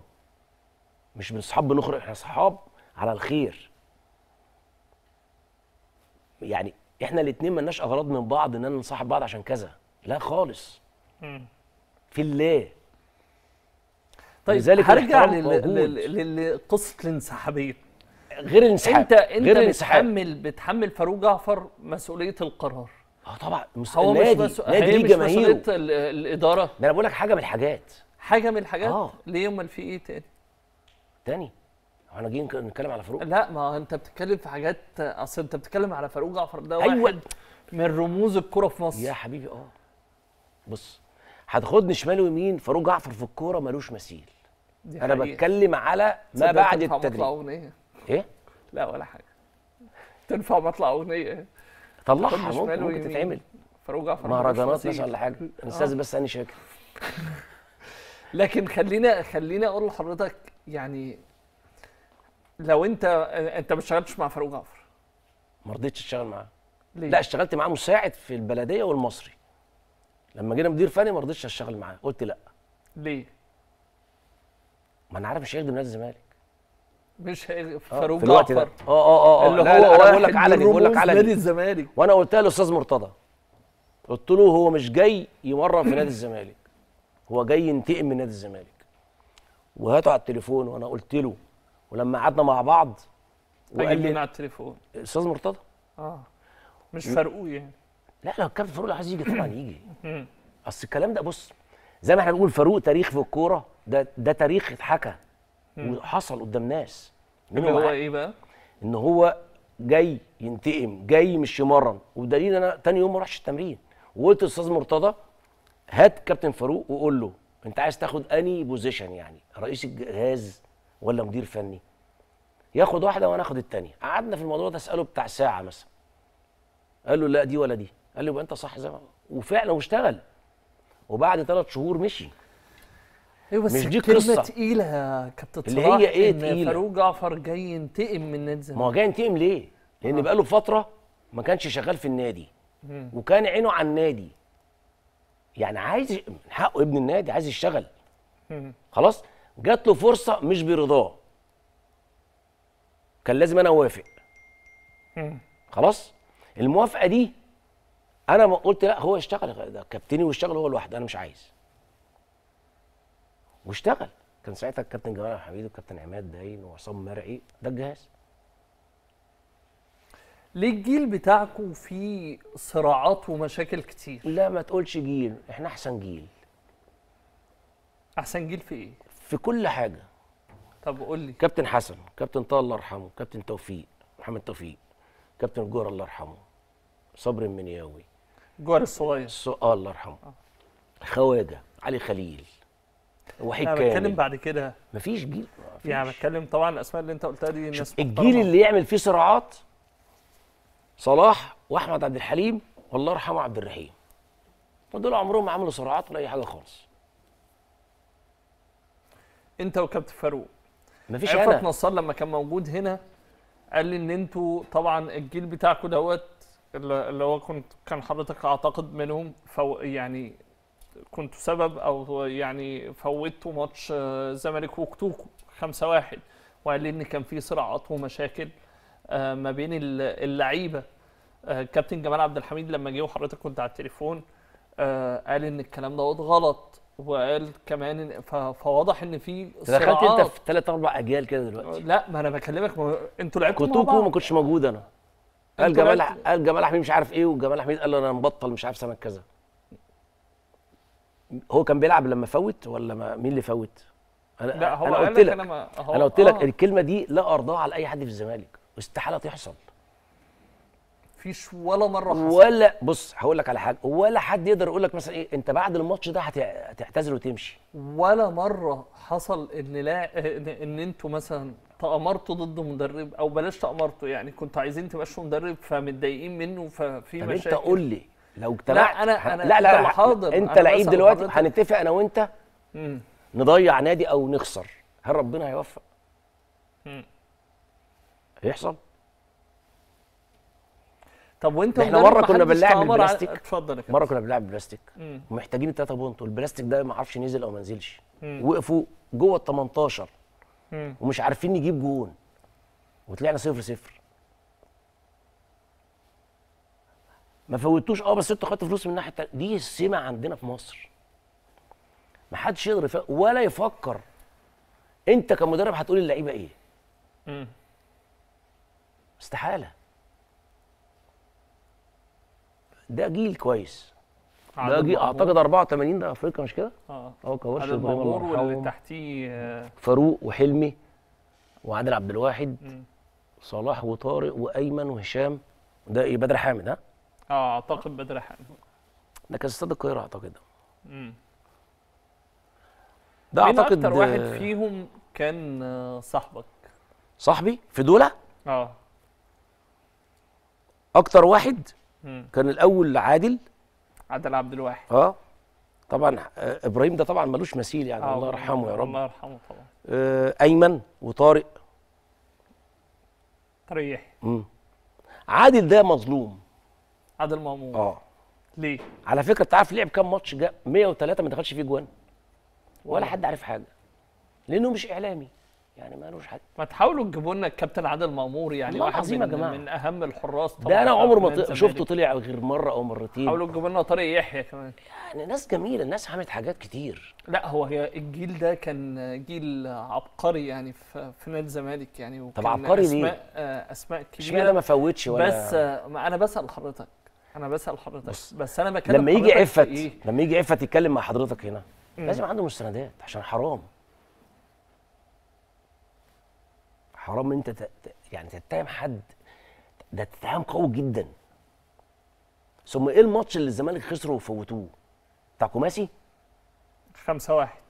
مش من أصحاب بنخرج إحنا أصحاب على الخير. يعني إحنا الاتنين ملناش أغراض من بعض اننا نصاحب بعض عشان كذا. لا خالص. في الله. طيب لذلك هرجع لقصة الانسحابية. غير الانسحاب انت انت غير بتحمل بتحمل فاروق جعفر مسؤولية القرار. آه طبعا. مس... هو نادي مش مسؤ... نادي ليه جماهيره. الإدارة. ده أنا بقول لك حاجة من الحاجات. حاجة من الحاجات؟ آه. ليه أمال في إيه تاني؟ تاني؟ إحنا جايين نتكلم على فاروق. لا ما أنت بتتكلم في حاجات أصل أنت بتتكلم على فاروق جعفر ده أيوة. واحد من رموز الكرة في مصر. يا حبيبي آه. بص هتاخدني شمال ويمين فاروق جعفر في الكوره ملوش مثيل. دي أنا. بتكلم على ما بعد التدريب. إيه؟ لا ولا حاجة. تنفع مطلع أغنية؟ طلعها ممكن, ممكن ويمين. تتعمل. فاروق جعفر مهرجانات مثلا. ولا حاجة. الأستاذ بس اني شاكر. *laughs* لكن خلينا خلينا أقول لحضرتك يعني لو أنت أنت ما اشتغلتش مع فاروق جعفر. ما رضيتش اشتغل معاه. ليه؟ لا اشتغلت معاه مساعد في البلدية والمصري. لما جينا مدير فني ما رضيتش اشتغل معاه. قلت لا. ليه؟ ما أنا عارف مش هيخدم نادي الزمالك. مش آه، فاروق جعفر آه آه آه اللي لا هو لا بقول لك علني بقول لك رموز نادي علني الزمالك. وأنا قلتها للأستاذ مرتضى. قلت له هو مش جاي يمرن في نادي الزمالك. هو جاي ينتقم من نادي الزمالك. وهاته على التليفون وأنا قلت له. ولما قعدنا مع بعض وقال لي على التليفون. أستاذ مرتضى؟ آه. مش فاروق يعني. لا لو الكابتن فاروق لو عايز يجي طبعا *clears throat* يجي. أصل الكلام ده بص زي ما إحنا بنقول فاروق تاريخ في الكورة ده ده تاريخ اتحكى وحصل قدام ناس. اللي منهم هو إيه بقى؟ إن هو جاي ينتقم جاي مش يمرن. وبدليل أنا تاني يوم ما رحتش التمرين. وقلت للأستاذ مرتضى هات كابتن فاروق وقول له أنت عايز تاخد اني بوزيشن يعني رئيس الجهاز ولا مدير فني؟ ياخد واحدة وأنا آخد التانية. قعدنا في الموضوع ده اسأله بتاع ساعة مثلا. قال له لا دي ولا دي. قال له يبقى انت صح زي ما وفعلا واشتغل. وبعد ثلاث شهور مشي. أيوه بس مش دي كلمة قصة. تقيلة يا كابتن اللي صلاح هي إيه إن تقيلة؟ فاروق جعفر جاي ينتقم من نادي ما هو جاي ينتقم ليه؟ لأن بقاله فترة ما كانش شغال في النادي. وكان عينه على النادي. يعني عايز من حقه ابن النادي عايز يشتغل. خلاص؟ جات له فرصة مش برضاه. كان لازم أنا أوافق. خلاص؟ الموافقة دي أنا ما قلت لا هو يشتغل ده كابتني ويشتغل هو لوحده أنا مش عايز. واشتغل. كان ساعتها الكابتن جمال عبد الحميد والكابتن عماد باين وعصام مرعي ده الجهاز. ليه الجيل بتاعكم فيه صراعات ومشاكل كتير. لا ما تقولش جيل إحنا أحسن جيل. أحسن جيل في إيه؟ في كل حاجة. طب قول لي. كابتن حسن كابتن طه الله يرحمه كابتن توفيق محمد توفيق كابتن الجوهر الله يرحمه صبري المنياوي. جوار الصغير. آه الله يرحمه. خواجة علي خليل وحيد أنا بتكلم كامل بعد كده. مفيش جيل. مفيش. يعني بتكلم طبعا الأسماء اللي أنت قلتها دي ناس الجيل. اللي يعمل فيه صراعات صلاح وأحمد عبد الحليم والله يرحمه عبد الرحيم. ودول عمرهم ما عملوا صراعات ولا أي حاجة خالص. أنت وكابتن فاروق. مفيش أنا. نصار لما كان موجود هنا قال لي إن أنتوا طبعا الجيل بتاعكم دوت اللي هو كنت كان حضرتك أعتقد منهم فو يعني كنتوا سبب أو يعني فوتوا ماتش آه، الزمالك وكتوكو 5 1 وقال لي إن كان في صراعات ومشاكل آه، ما بين ال- اللعيبة. آه، كابتن جمال عبد الحميد لما جه وحضرتك كنت على التليفون قال إن الكلام دوت غلط وقال كمان فواضح إن في دخلت أنت صراعات. في ثلاث أربع أجيال كده دلوقتي. لا ما أنا بكلمك أنتوا لعبتوا مع كوتوكو ما كنتش موجود أنا. قال جمال قال جمال حميد مش عارف إيه وجمال حميد قال له أنا مبطل مش عارف سنة كذا. هو كان بيلعب لما فوت ولا ما مين اللي فوت؟ أنا لا هو أنا قلت لك أنا قلت لك آه. الكلمة دي لا أرضاها لاي حد في الزمالك. واستحالة تحصل. فيش ولا مرة حصل. ولا بص هقول لك على حاجة. ولا حد يقدر يقول لك مثلا إيه أنت بعد الماتش ده هت- هتعتزل وتمشي. ولا مرة حصل إن لا ان, إن أنتوا مثلا تامرتوا ضد مدرب أو بلاش تامرتوا يعني كنتوا عايزين تمشوا مدرب فمتضايقين منه ففي طب مشاكل انت قول لي لو اجتمعت لا، أنا- أنا- لا لا, لا حاضر. أنت لعيب دلوقتي. هنتفق أنا وأنت مم. نضيع نادي أو نخسر هل ربنا هيوفق. هيحصل طب وأنت إحنا مرة كنا بنلعب بالبلاستيك. اتفضل. مرة كنا بنلعب بلاستيك مم. ومحتاجين 3 point والبلاستيك ده ما أعرفش نزل أو ما نزلش. وقفوا جوه ال 18 مم. ومش عارفين نجيب جون. وطلعنا 0 0 ما فوتوش. آه بس أنتوا خدتوا فلوس من الناحيه التانية دي السمه عندنا في مصر. ما حدش يقدر يفكر ولا يفكر. انت كمدرب هتقول للعيبه إيه؟ مم. استحالة. ده جيل كويس. ده مأمور. أعتقد 84 ده أفريقيا مش كده؟ آه. آه كورش إبراهيم الله واللي تحتيه آه، فاروق وحلمي وعادل عبد الواحد. صلاح وطارق وأيمن وهشام. ده إيه بدر حامد ها؟ آه أعتقد بدر حامد. ده كان استاد القاهرة أعتقد. ده مين أعتقد أكتر واحد آه، فيهم كان آه، صاحبك؟ صاحبي؟ في دولة آه. أكتر واحد مم. كان الأول عادل عادل عبد الواحد. آه. طبعا آه، إبراهيم ده طبعا ملوش مثيل يعني آه، الله يرحمه يا رب. الله يرحمه طبعا. آه، أيمن وطارق. مم. عادل ده مظلوم. عادل مأمور آه. ليه؟ على فكرة انت عارف لعب كام ماتش؟ جاب 103 ما دخلش فيه جوان. ولا. حد عارف حاجة. لأنه مش إعلامي. يعني مالوش حد ما تحاولوا تجيبوا لنا الكابتن عادل مأمور يعني واحد من, جماعة. من أهم الحراس طبعا ده أنا عمر ما ط-. شفته طلع غير مرة أو مرتين. حاولوا تجيبوا لنا طارق يحيى كمان. يعني ناس جميلة الناس عملت حاجات كتير. لا هو هي الجيل ده كان جيل عبقري يعني في, في نادي الزمالك يعني وكان عبقري ليه؟ اسماء آه، أسماء اشمعنى كبيره ما فوتش ولا بس آه، ما أنا بسأل حضرتك. أنا بسأل حضرتك. بس أنا بكلم لما يجي عفت إيه؟ لما يجي عفت يتكلم مع حضرتك هنا. لازم عنده مستندات عشان حرام. حرام إن أنت يعني تتهم حد. ده اتهام قوي جدا. ثم إيه الماتش اللي الزمالك خسره وفوتوه؟ بتاع كوماسي؟ خمسة واحد.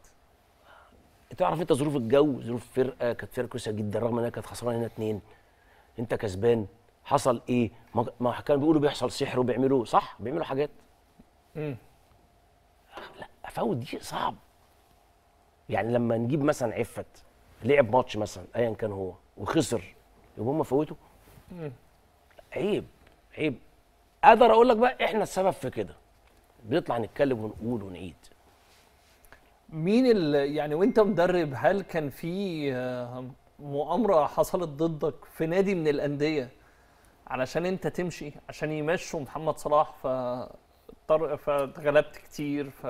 تعرف أنت ظروف الجو ظروف فرقة كانت فرقة كويسة جدا رغم إنها كانت خسرانة هنا اتنين. أنت كسبان. حصل إيه؟ ما كانوا بيقولوا بيحصل سحر وبيعملوا صح؟ بيعملوا حاجات. مم. لا افوت دي صعب. يعني لما نجيب مثلا عفت لعب ماتش مثلا ايا كان هو. وخسر. يبقى هم فوتوا. عيب عيب. أقدر أقول لك بقى إحنا السبب في كده. بنطلع نتكلم ونقول ونعيد. مين ال يعني وأنت مدرب هل كان في آه، مؤامرة حصلت ضدك في نادي من الأندية علشان أنت تمشي عشان يمشوا محمد صلاح؟ فاضطر فاتغلبت كتير ف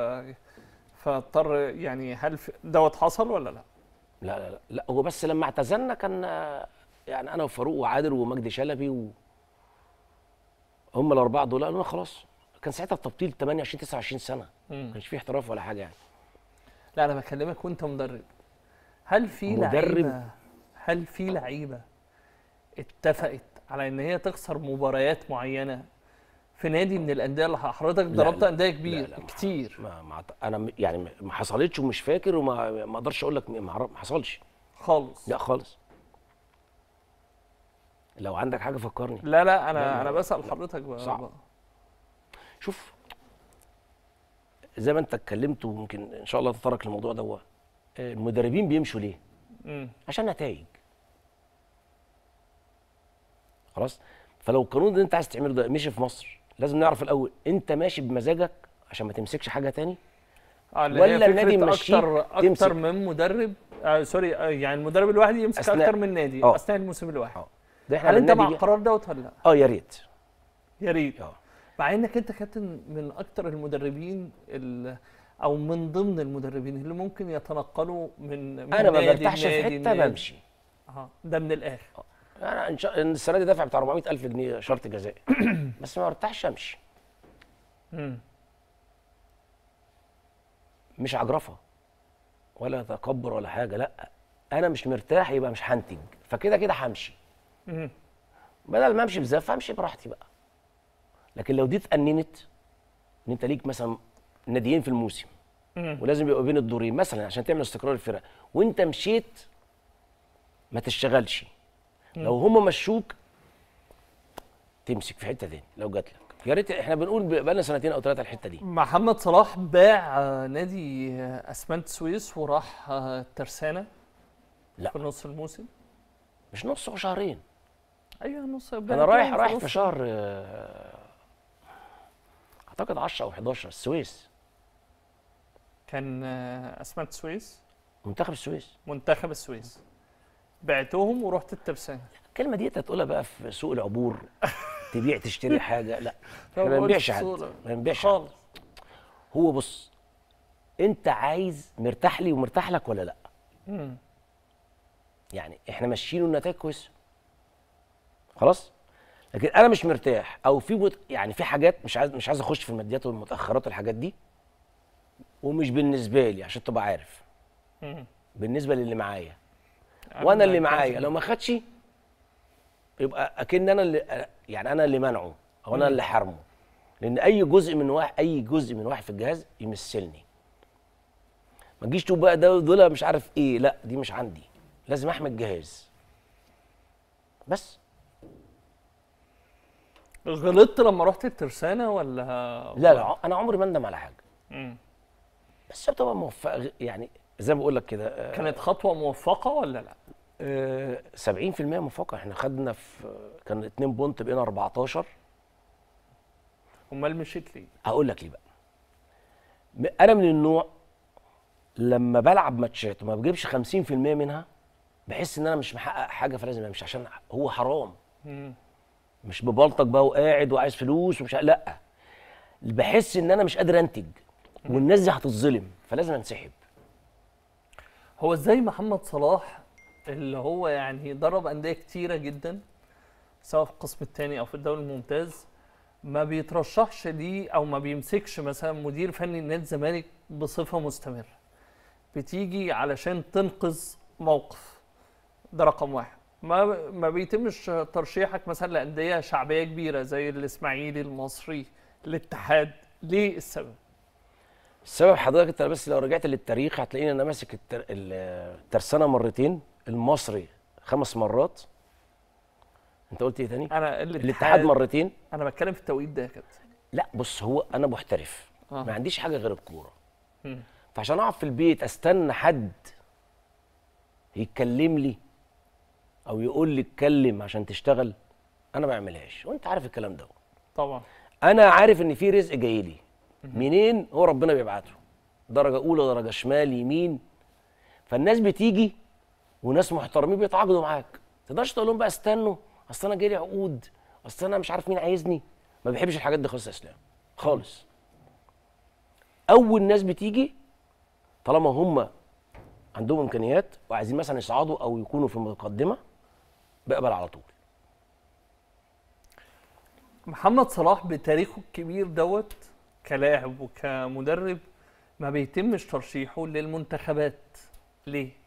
فاضطر يعني هل دوت حصل ولا لا؟ لا لا لا, لا هو بس لما اعتزلنا كان آه، يعني أنا وفاروق وعادل ومجدي شلبي و هم الأربعة دول قالوا لنا خلاص. كان ساعتها التبطيل 28 29 سنة. ما. كانش فيه احتراف ولا حاجة يعني. لا أنا بكلمك وأنت مدرب. هل في مدرب؟ لعيبه هل في لعيبة اتفقت على إن هي تخسر مباريات معينة في نادي من الأندية اللي حضرتك لا، ضربت لا، أندية لا، كبير لا، ما- كتير ما ما أنا يعني ما- حصلتش ومش فاكر وما ما أقدرش أقول لك ما حصلش خالص لا خالص لو عندك حاجة فكرني لا لا لا، أنا لا، أنا لا، بسأل لا. حضرتك بقى صعب. بقى. شوف زي ما أنت اتكلمت وممكن إن شاء الله تتطرق للموضوع ده المدربين بيمشوا ليه مم. عشان نتائج خلاص فلو القانون اللي أنت عايز تعمله ده مشي في مصر لازم نعرف الأول أنت ماشي بمزاجك عشان ما تمسكش حاجة تاني؟ آه، ولا النادي يمشيك أكتر أكتر. من مدرب؟ آه سوري آه يعني المدرب الواحد يمسك أثناء- أكتر من نادي آه. أثناء الموسم الواحد. آه. ده إحنا هل أنت مع القرار دوت ولا؟ لا؟ آه يا ريت. يا ريت. آه. مع إنك أنت كابتن من أكتر المدربين ال- أو من ضمن المدربين اللي ممكن يتنقلوا من, من أنا ما برتاحش في حتة. بمشي. آه ده من الآخر. أنا إن شاء السنة دي دافع بتاع 400000 جنيه شرط جزائي. *clears throat* بس ما برتاحش أمشي. مش عجرفة ولا تكبر ولا حاجة لا. أنا مش مرتاح يبقى مش هنتج فكده كده همشي. بدل ما أمشي بزاف امشي براحتي بقى. لكن لو دي اتأننت إن أنت ليك مثلا ناديين في الموسم. ولازم يبقى بين الدورين مثلا عشان تعمل استقرار الفرق وأنت مشيت ما تشتغلش. لو هم مشوك تمسك في حتة تاني لو جات لك. يا ريت إحنا بنقول بقالنا سنتين أو ثلاثة الحتة دي. محمد صلاح باع آه، نادي آه، أسمنت سويس وراح آه، ترسانة لا. في نص الموسم. مش نص وشهرين أيوه نص أنا رايح رايح في شهر أعتقد 10 أو 11 السويس كان أسمنت سويس؟ منتخب السويس منتخب السويس بعتهم ورحت الترسانه الكلمة دي هتقولها بقى في سوق العبور تبيع تشتري *laughs* حاجة لا إحنا ما بنبيعش حد. ما بنبيعش. خالص هو بص انت عايز مرتاح لي ومرتاح لك ولا لا مم. يعني إحنا ماشيين والنتائج كويسة خلاص لكن أنا مش مرتاح أو في. يعني في حاجات مش عايز مش عايز اخش في الماديات والمتأخرات والحاجات دي ومش بالنسبة لي عشان تبقى عارف مم. بالنسبة للي معايا وأنا اللي معايا. لو ما خدش يبقى أكن أنا اللي يعني أنا اللي منعه أو أنا اللي حرمه. لأن أي جزء من واحد أي جزء من واحد في الجهاز يمثلني. ما تجيش تقول بقى ده دول مش عارف إيه. لا دي مش عندي. لازم أحمي الجهاز. بس. غلطت لما رحت الترسانة ولا؟ لا لا أنا عمري ما أندم على حاجة. مم. بس بتبقى موفقة يعني زي ما بقول لك كده آه، كانت خطوة موفقة ولا لا؟ آه، 70% موفقه إحنا خدنا في كان 2 بونت بقينا 14 أمال مشيت ليه؟ هقول لك ليه بقى. أنا من النوع لما بلعب ماتشات وما بجيبش 50% منها بحس إن أنا مش محقق حاجة فلازم أمشي عشان هو حرام. مم. مش ببلطج بقى وقاعد وعايز فلوس ومش لأ. بحس إن أنا مش قادر أنتج والناس دي هتتظلم فلازم أنسحب. هو إزاي محمد صلاح اللي هو يعني درب أندية كتيرة جدا سواء في القسم الثاني أو في الدوري الممتاز. ما بيترشحش ليه أو ما بيمسكش مثلا مدير فني لنادي الزمالك بصفة مستمرة. بتيجي علشان تنقذ موقف. ده رقم واحد. ما ما بيتمش ترشيحك مثلا لأندية شعبية كبيرة زي الإسماعيلي المصري الاتحاد. ليه السبب؟ السبب حضرتك أنت بس لو رجعت للتاريخ هتلاقيني أنا ماسك التر... ال- الترسانة مرتين. المصري خمس مرات. انت قلت إيه تاني؟ أنا الاتحاد مرتين. أنا بتكلم في التوقيت ده يا كابتن. لا بص هو أنا محترف. آه. ما عنديش حاجة غير الكورة. فعشان أقعد في البيت أستنى حد يتكلم لي أو يقول لي اتكلم عشان تشتغل أنا ما اعملهاش وأنت عارف الكلام ده. طبعا. أنا عارف إن في رزق جاي لي. منين؟ هو ربنا بيبعته. درجة أولى درجة شمال يمين. فالناس بتيجي وناس محترمين بيتعاقدوا معاك. ما تقدرش تقول لهم بقى استنوا اصل أنا جالي عقود اصل أنا مش عارف مين عايزني. ما بحبش الحاجات دي خالص يا إسلام. خالص. أول ناس بتيجي طالما هم عندهم إمكانيات وعايزين مثلا يصعدوا أو يكونوا في المقدمه بقبل على طول. محمد صلاح بتاريخه الكبير دوت كلاعب وكمدرب ما بيتمش ترشيحه للمنتخبات. ليه؟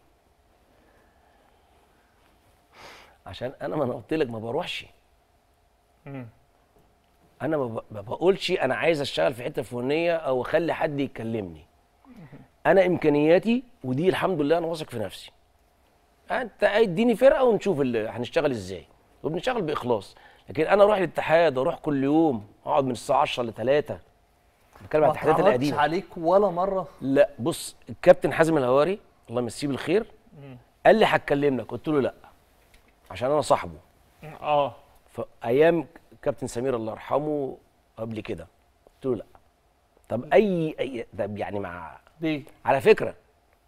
عشان أنا ما أنا قلت لك ما بروحش. أنا ما ما بقولش أنا عايز أشتغل في حتة فلانيه أو أخلي حد يكلمني. أنا إمكانياتي ودي الحمد لله أنا واثق في نفسي. أنت إديني فرقة ونشوف اللي هنشتغل إزاي. وبنشتغل بإخلاص. لكن أنا أروح الاتحاد أروح كل يوم أقعد من الساعة 10 ل 3 بتكلم ما الاتحادات القديمة. عليك ولا مرة؟ لا بص الكابتن حازم الهواري الله يمسيه بالخير قال لي هتكلم لك قلت له لا. عشان أنا صاحبه. آه. في أيام كابتن سمير الله يرحمه قبل كده. قلت له لا. طب أي أي طب يعني مع ليه؟ على فكرة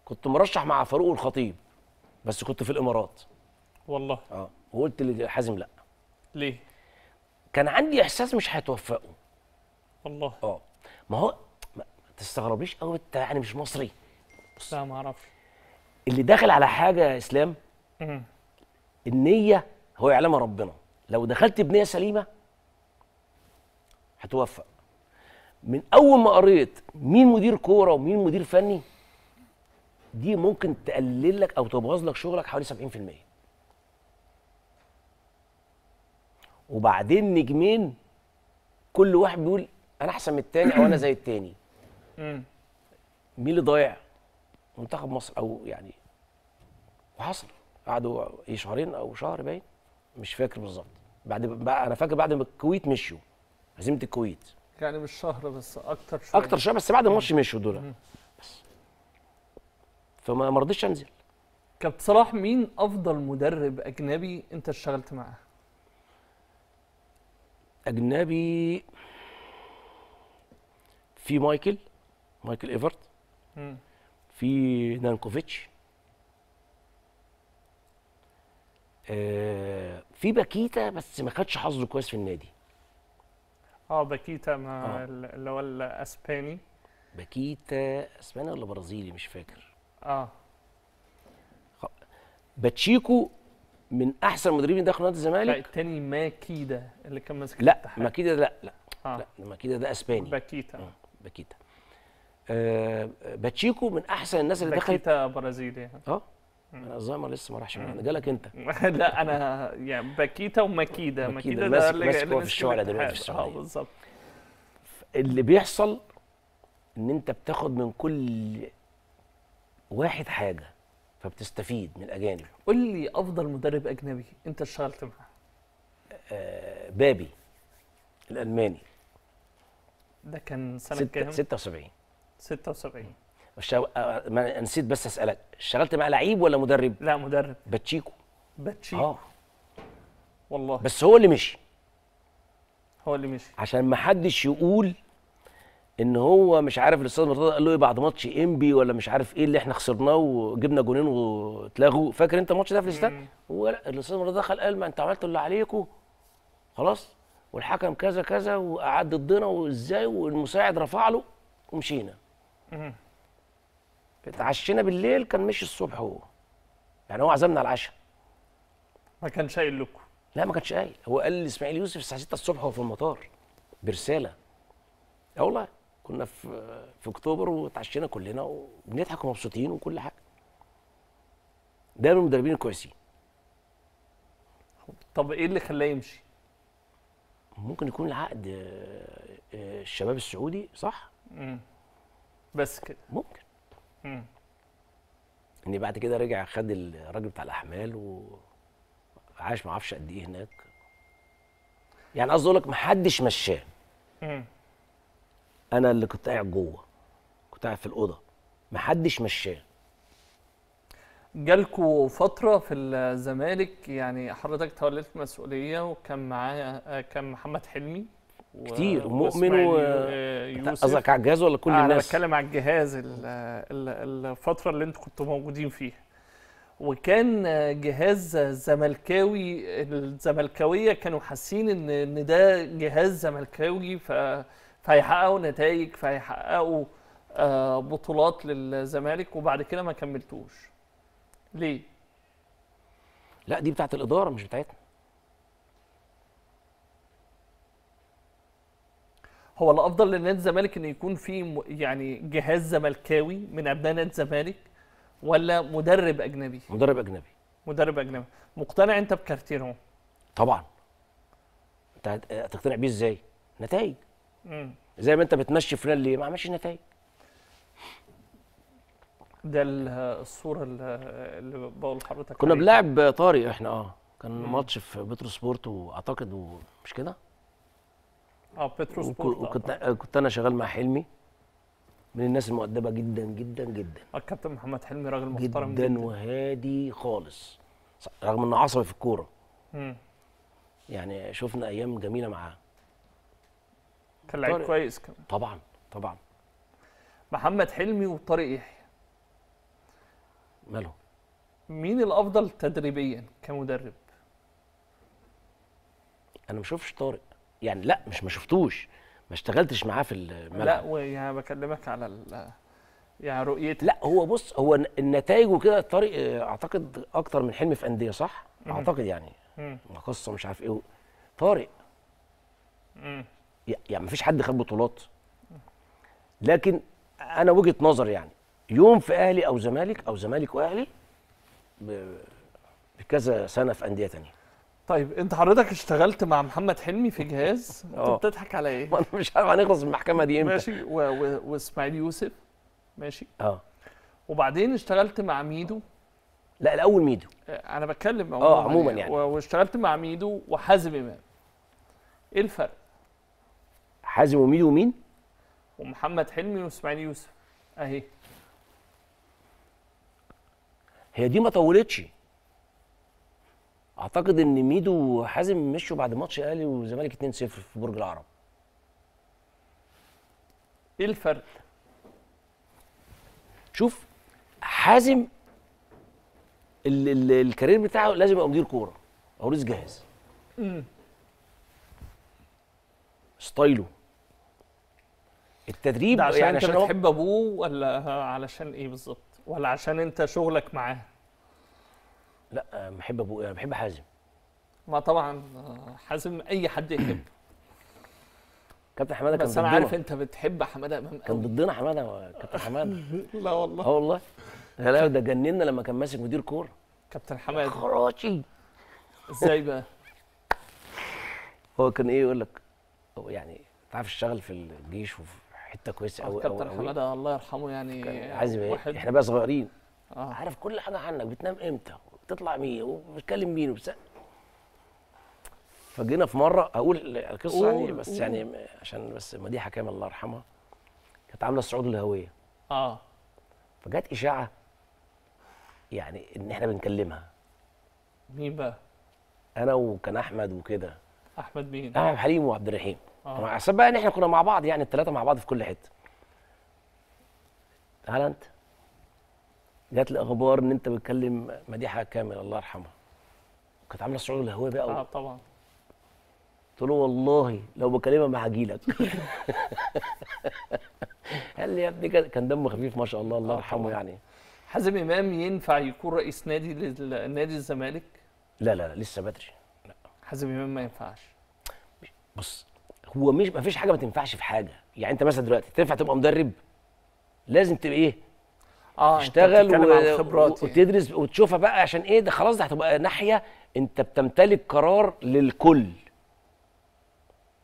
كنت مرشح مع فاروق الخطيب بس كنت في الإمارات. والله. آه. وقلت لحازم لا. ليه؟ كان عندي إحساس مش هيتوفقوا. والله. آه. ما هو ما تستغربيش قوي أنت يعني مش مصري. لا ما أعرفش. اللي داخل على حاجة يا اسلام. النية هو يعلمها ربنا. لو دخلت بنية سليمة هتوفق. من أول ما قريت مين مدير كورة ومين مدير فني دي ممكن تقلل لك أو تبوظ لك شغلك حوالي 70% وبعدين نجمين كل واحد بيقول أنا أحسن من التاني أو أنا زي التاني. مين اللي ضايع؟ منتخب مصر أو يعني وحصل. قعدوا إيه شهرين أو شهر باين مش فاكر بالظبط. بعد بقى أنا فاكر بعد ما الكويت مشوا هزيمه الكويت. يعني مش شهر بس أكتر شوية. أكتر شوية بس بعد الماتش مشوا دول. بس. فما ما رضيتش أنزل. كابتن صلاح مين أفضل مدرب أجنبي أنت اشتغلت معاه؟ أجنبي في مايكل مايكل إيفرت. في نانكوفيتش. آه في باكيتا بس ما خدش حظه كويس في النادي. آه باكيتا مع آه. ال- اللي هو الاسباني. باكيتا اسباني ولا برازيلي؟ مش فاكر. آه. باتشيكو من احسن المدربين داخل نادي لا الزمالك التاني ماكيدا اللي كان ماسك لا. ماكيدا لا لا آه. لا ماكيدا ده اسباني. باكيتا. آه، باكيتا. آه باتشيكو من احسن الناس اللي دخلت. باكيتا برازيلي آه. أنا الزهايمر لسه ما راحش معانا. جالك أنت. *laughs* لا أنا يعني باكيتا وماكيدا ماكيدا ده اللي ماسك هو في الشعلة دلوقتي. في. آه بالظبط. اللي بيحصل إن أنت بتاخد من كل واحد حاجة فبتستفيد من الأجانب. قول لي أفضل مدرب أجنبي أنت اشتغلت معاه. آه بابي الألماني. ده كان سنة كام؟ 76 76 آه ما نسيت بس أسألك اشتغلت مع لعيب ولا مدرب؟ لا مدرب. باتشيكو. باتشيكو. آه. والله. بس هو اللي مشي. هو اللي مشي. عشان ما حدش يقول إن هو مش عارف الأستاذ مرتضى قال له إيه بعد ماتش إنبي ولا مش عارف إيه اللي إحنا خسرناه وجبنا جونين واتلغوا. فاكر أنت الماتش ده في الاستاد؟ الأستاذ مرتضى دخل قال ما أنتوا عملتوا اللي عليكم خلاص. والحكم كذا كذا وقعد ضدنا وإزاي والمساعد رفع له ومشينا. اتعشينا بالليل كان مشي الصبح هو. يعني هو عزمنا على العشاء. ما كانش قايل لكم؟ لا ما كانش قايل. هو قال لإسماعيل يوسف الساعة 6 الصبح وهو في المطار برسالة. آه والله كنا في في أكتوبر واتعشينا كلنا وبنضحك ومبسوطين وكل حاجة. ده من المدربين الكويسين. طب إيه اللي خلاه يمشي؟ ممكن يكون العقد آه، آه، الشباب السعودي صح؟ مم. بس كده. ممكن. ان بعد كده رجع خد الراجل بتاع الأحمال وعاش ما أعرفش قد إيه هناك. يعني قصدي أقول لك ما حدش مشاه. أنا اللي كنت قاعد جوه كنت قاعد في الأوضة. ما حدش مشاه. جالكوا فترة في الزمالك يعني حضرتك توليت مسؤولية وكان معاه كان محمد حلمي؟ كتير، ومؤمن و- يوسف. قصدك على الجهاز ولا كل آه، أنا الناس؟ بتكلم على الجهاز ال- ال- الفترة اللي أنتوا كنتوا موجودين فيها. وكان جهاز زملكاوي الزملكاوية كانوا حاسين ان إن ده جهاز زملكاوي ف فهيحققوا نتائج فهيحققوا آه، بطولات للزمالك وبعد كده ما كملتوش. ليه؟ لا دي بتاعت الإدارة مش بتاعتنا. هو الأفضل لنادي الزمالك إن يكون في يعني جهاز زملكاوي من أبناء نادي الزمالك ولا مدرب أجنبي؟ مدرب أجنبي. مدرب أجنبي. مقتنع أنت بكارتيرون طبعا. أنت هت- هتقتنع بيه إزاي؟ نتائج. مم. زي ما أنت بتمشي فلان ليه ما عملش نتائج. ده ال- الصورة ال- اللي بقول لحضرتك كنا. بنلعب طارق إحنا آه. كان ماتش في بترو سبورت وأعتقد و- مش كده؟ آه بترو سبورت وكنت آه. كنت أنا شغال مع حلمي من الناس المؤدبة جدا جدا جدا. آه، كابتن محمد حلمي راجل محترم جدا جدا, وهادي خالص. رغم إنه عصبي في الكورة. يعني شفنا أيام جميلة معاه. كان لعيب. كويس كمان طبعا طبعا. محمد حلمي وطارق يحيى. مالهم؟ مين الأفضل تدريبيا كمدرب؟ أنا ما شفتش طارق. يعني لا مش ما شفتوش. ما اشتغلتش معاه في لا الملعب ويعني بكلمك على ال يعني رؤيتك. لا هو بص هو النتائج وكده طارق أعتقد أكتر من حلمي في أندية صح؟ مم. أعتقد يعني. مم. قصة مش عارف إيه طارق. مم. ي- يعني مفيش حد خد بطولات. لكن أنا وجهة نظر يعني يوم في أهلي أو زمالك أو زمالك وأهلي بكذا سنة في أندية تانية. طيب انت حضرتك اشتغلت مع محمد حلمي في جهاز؟ *laughs* انت آه. بتضحك على إيه؟ *laughs* أنا مش عارف هنخلص المحكمة دي إمتى. ماشي. واسماعيل يوسف ماشي. آه. وبعدين اشتغلت مع ميدو؟ لا الأول ميدو. آه، أنا بتكلم آه، عموما يعني. و... واشتغلت مع ميدو وحازم إمام. إيه الفرق؟ حازم وميدو ومين؟ ومحمد حلمي واسماعيل يوسف. أهي. هي دي ما طولتش. أعتقد إن ميدو وحازم مشوا بعد ماتش الأهلي والزمالك 2-0 في برج العرب إيه الفرق؟ شوف حازم ال ال ال career بتاعه لازم يبقى مدير كورة أو رئيس مم. style ه التدريب ده عشان يعني أنت عشان بتحب أبوه ولا علشان إيه بالظبط؟ ولا عشان أنت شغلك معاه؟ لا آه، بحب أبو آه، بحب حازم. ما طبعا آه، حازم أي حد يحبه. *clears throat* كابتن حمادة كان بس أنا. عارف أنت بتحب حمادة أمام كان قوي ضدنا حمادة كابتن حمادة. *laughs* لا والله. آه والله. لا ده جننا لما كان ماسك مدير كورة. كابتن حمادة. خراشي. إزاي بقى؟ هو كان إيه يقول لك؟ يعني تعرف اشتغل في الجيش وفي حتة كويسة قوي كابتن حمادة الله يرحمه يعني عايز إيه؟ إحنا بقى صغيرين. آه. عارف كل حاجة عنك بتنام إمتى؟ وبتطلع مين وبتكلم مين وبس فجينا في مرة أقول القصة يعني بس. يعني عشان بس مديحة كامل الله يرحمها. كانت عاملة الصعود الهوية. آه. فجت إشاعة يعني إن إحنا بنكلمها. مين بقى؟ أنا وكان أحمد وكده. أحمد مين؟ أحمد حليم وعبد الرحيم. طبعا حسب بقى إن إحنا كنا مع بعض يعني الثلاثه مع بعض في كل حتة. تعال أنت. جات لي أخبار إن أنت بتكلم مديحة كامل الله يرحمها. كانت عاملة الصعود الهوية بقى آه طبعا. قلت له والله لو بكلمها ما هجيلك *laughs* قال لي يا ابني كان دمه خفيف ما شاء الله الله آه يرحمه طبعا. يعني. حازم إمام ينفع يكون رئيس نادي لنادي الزمالك؟ لا لا لا لسه بدري. حازم إمام ما ينفعش. بص هو مش ما فيش حاجة ما تنفعش في حاجة. يعني أنت مثلا دلوقتي تنفع تبقى مدرب لازم تبقى إيه؟ آه تشتغل بتتكلم عن و... يعني. وتدرس وتشوفها بقى عشان إيه؟ ده خلاص ده هتبقى ناحية أنت بتمتلك قرار للكل.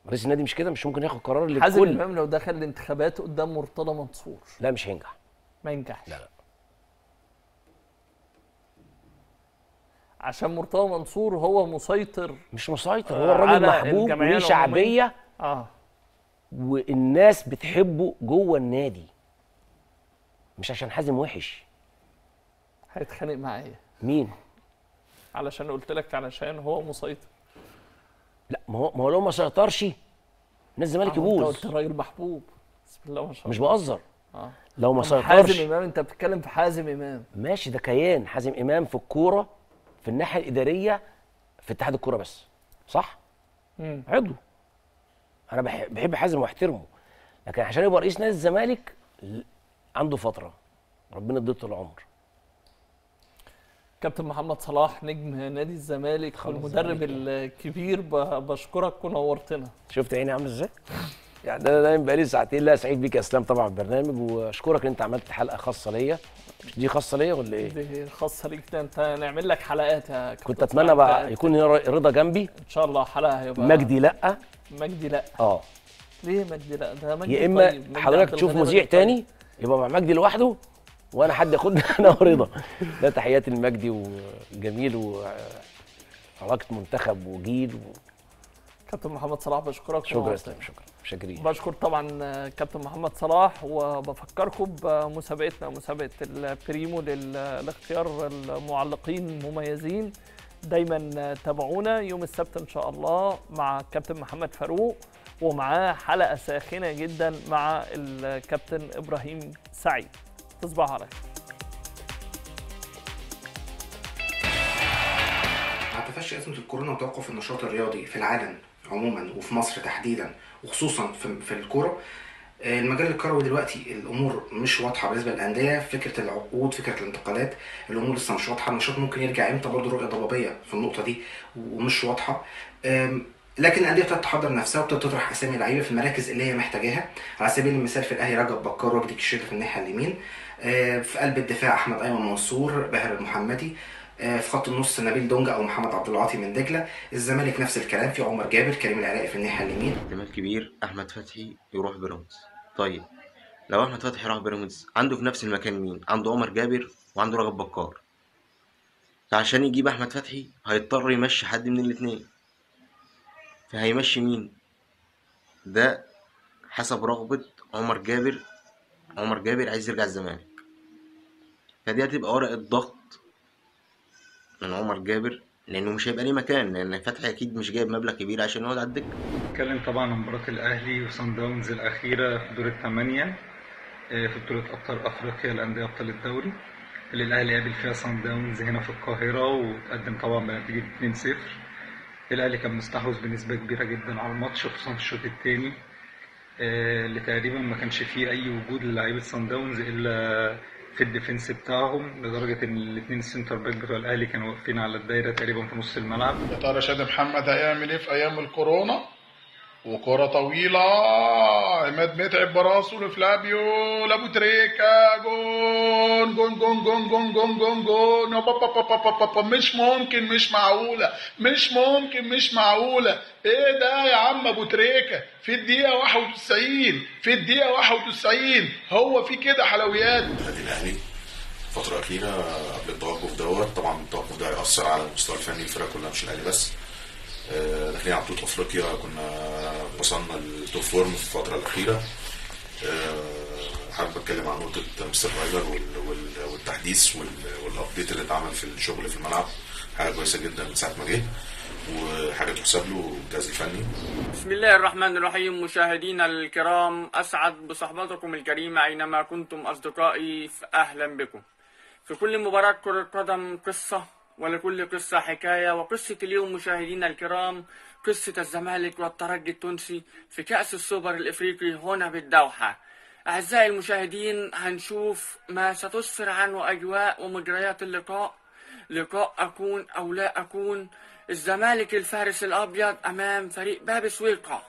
رئيس النادي مش كده؟ مش ممكن ياخد قرار حازم للكل. إمام لو دخل الانتخابات قدام مرتضى منصور. لا مش هينجح. ما ينجحش. لا، لا. عشان مرتضى منصور هو مسيطر مش مسيطر آه، هو الراجل على محبوب وليه. شعبيه آه. والناس بتحبه جوه النادي. مش عشان حازم وحش. هيتخانق معايا. مين؟ علشان قلت لك علشان هو مسيطر. لا ما هو ما هو لو ما سيطرش نادي الزمالك أنت يبوظ. قلت راجل محبوب. بسم الله ما شاء مش الله. بهزر. أه. لو ما طب حازم سيطرش إمام أنت بتتكلم في حازم إمام. ماشي ده كيان. حازم إمام في الكورة في الناحية الإدارية في اتحاد الكورة بس. صح؟ مم. عضو أنا بحب, بحب حازم وأحترمه. لكن عشان يبقى رئيس نادي الزمالك عنده فترة. ربنا طول العمر. كابتن محمد صلاح نجم نادي الزمالك والمدرب الزمالك الكبير بشكرك ونورتنا. شفت عيني عامل إزاي؟ يعني أنا نايم بقالي ساعتين لا سعيد بيك يا اسلام طبعا البرنامج وأشكرك إن أنت عملت حلقة خاصة ليا. مش دي خاصة ليا ولا إيه؟ دي خاصة ليك ده أنت نعمل لك حلقات يا كابتن كنت أتمنى. بقى يكون رضا جنبي. إن شاء الله حلقة هيبقى مجدي لأ. مجدي لأ. آه. ليه مجدي لأ؟ ده مجدي يا إما طيب. حضرتك تشوف مذيع طيب. تاني. يبقى مع مجدي لوحده وأنا حد ياخدنا *laughs* أنا ورضا. ده تحياتي لمجدي وجميل وعلاقه منتخب وجيل و... كابتن محمد صلاح بشكرك شكرا. اسلام شكرا. شاكرين بشكر طبعا كابتن محمد صلاح وبفكركم بمسابقتنا مسابقة البريمو لاختيار المعلقين المميزين دايما تابعونا يوم السبت إن شاء الله مع كابتن محمد فاروق. ومعاه حلقة ساخنة جدا مع الكابتن إبراهيم سعيد. تصبحوا على خير. مع تفشي أزمة الكورونا وتوقف النشاط الرياضي في العالم عموما وفي مصر تحديدا وخصوصا في, في الكورة. آه، المجال الكروي دلوقتي الأمور مش واضحة بالنسبة للأندية فكرة العقود فكرة الانتقالات الأمور لسه مش واضحة. النشاط ممكن يرجع إمتى؟ برضه رؤية ضبابية في النقطة دي ومش واضحة. لكن الانديه ابتدت تحضر نفسها وابتدت تطرح أسامي لعيبة في المراكز اللي هي محتاجاها. على سبيل المثال في الأهلي رجب بكار وجدي كشيت في الناحية اليمين. آه، في قلب الدفاع أحمد أيمن منصور باهر المحمدي. آه، في خط النص نبيل دونجا أو محمد عبد العاطي من دجلة. الزمالك نفس الكلام في عمر جابر كريم العراقي في الناحية اليمين. احتمال كبير أحمد فتحي يروح بيراميدز. طيب لو أحمد فتحي راح بيراميدز عنده في نفس المكان مين؟ عنده عمر جابر وعنده رغب بكار. فعشان يجيب أحمد فتحي هيضطر يمشي حد من الاتنين. فهيمشي مين؟ ده حسب رغبة عمر جابر. عمر جابر عايز يرجع الزمالك. فدي هتبقى ورقة ضغط من عمر جابر لأنه مش هيبقى ليه مكان لأن فتحي أكيد مش جايب مبلغ كبير عشان يقعد على الدكه نتكلم طبعا عن مباراة الأهلي وصن داونز الأخيرة في دور الثمانية آه، في بطولة أبطال أفريقيا لأندية أبطال الدوري اللي الأهلي قابل فيها صن داونز هنا في القاهرة وتقدم طبعا بنتيجة 2-0 الأهلي كان مستحوذ بنسبة كبيرة جدا على الماتش خصوصا في الشوط الثاني اللي تقريبا ما كانش فيه أي وجود للاعيبة صن داونز إلا في ال defense بتاعهم لدرجة إن الاتنين ال center back بتوع الأهلي كانوا واقفين على الدايرة تقريبا في نص الملعب. يا ترى شادي محمد هيعمل إيه في أيام الكورونا؟ وكرة طويلة. عماد متعب براسه لفلافيو. لابو تريكا جون جون جون جون جون جون جون جون. با- با- با- با- با- با- مش ممكن مش معقولة. مش ممكن مش معقولة. إيه ده يا عم ابو تريكا في الدقيقة 91 في الدقيقة 91 هو في كده حلويات. النادي الأهلي الفترة الأخيرة قبل التوقف دوت. طبعا التوقف ده هيأثر على المستوى الفني. الفرقة كلها مش الأهلي بس. داخلين على بطولة أفريقيا كنا وصلنا لل top form في الفترة الأخيرة. آه، حابب أتكلم عن نقطة مستر وال- والتحديث وال- وال update اللي اتعمل في الشغل في الملعب. حاجة كويسة جدا من ساعة ما جه وحاجة تحسب له الجهاز الفني. بسم الله الرحمن الرحيم مشاهدينا الكرام أسعد بصحبتكم الكريمة أينما كنتم أصدقائي فأهلا بكم. في كل مباراة كرة قدم قصة ولكل قصة حكاية وقصة اليوم مشاهدينا الكرام قصة الزمالك والترجي التونسي في كأس السوبر الإفريقي هنا بالدوحة. أعزائي المشاهدين هنشوف ما ستسفر عنه أجواء ومجريات اللقاء. لقاء أكون أو لا أكون الزمالك الفارس الأبيض أمام فريق باب سويقة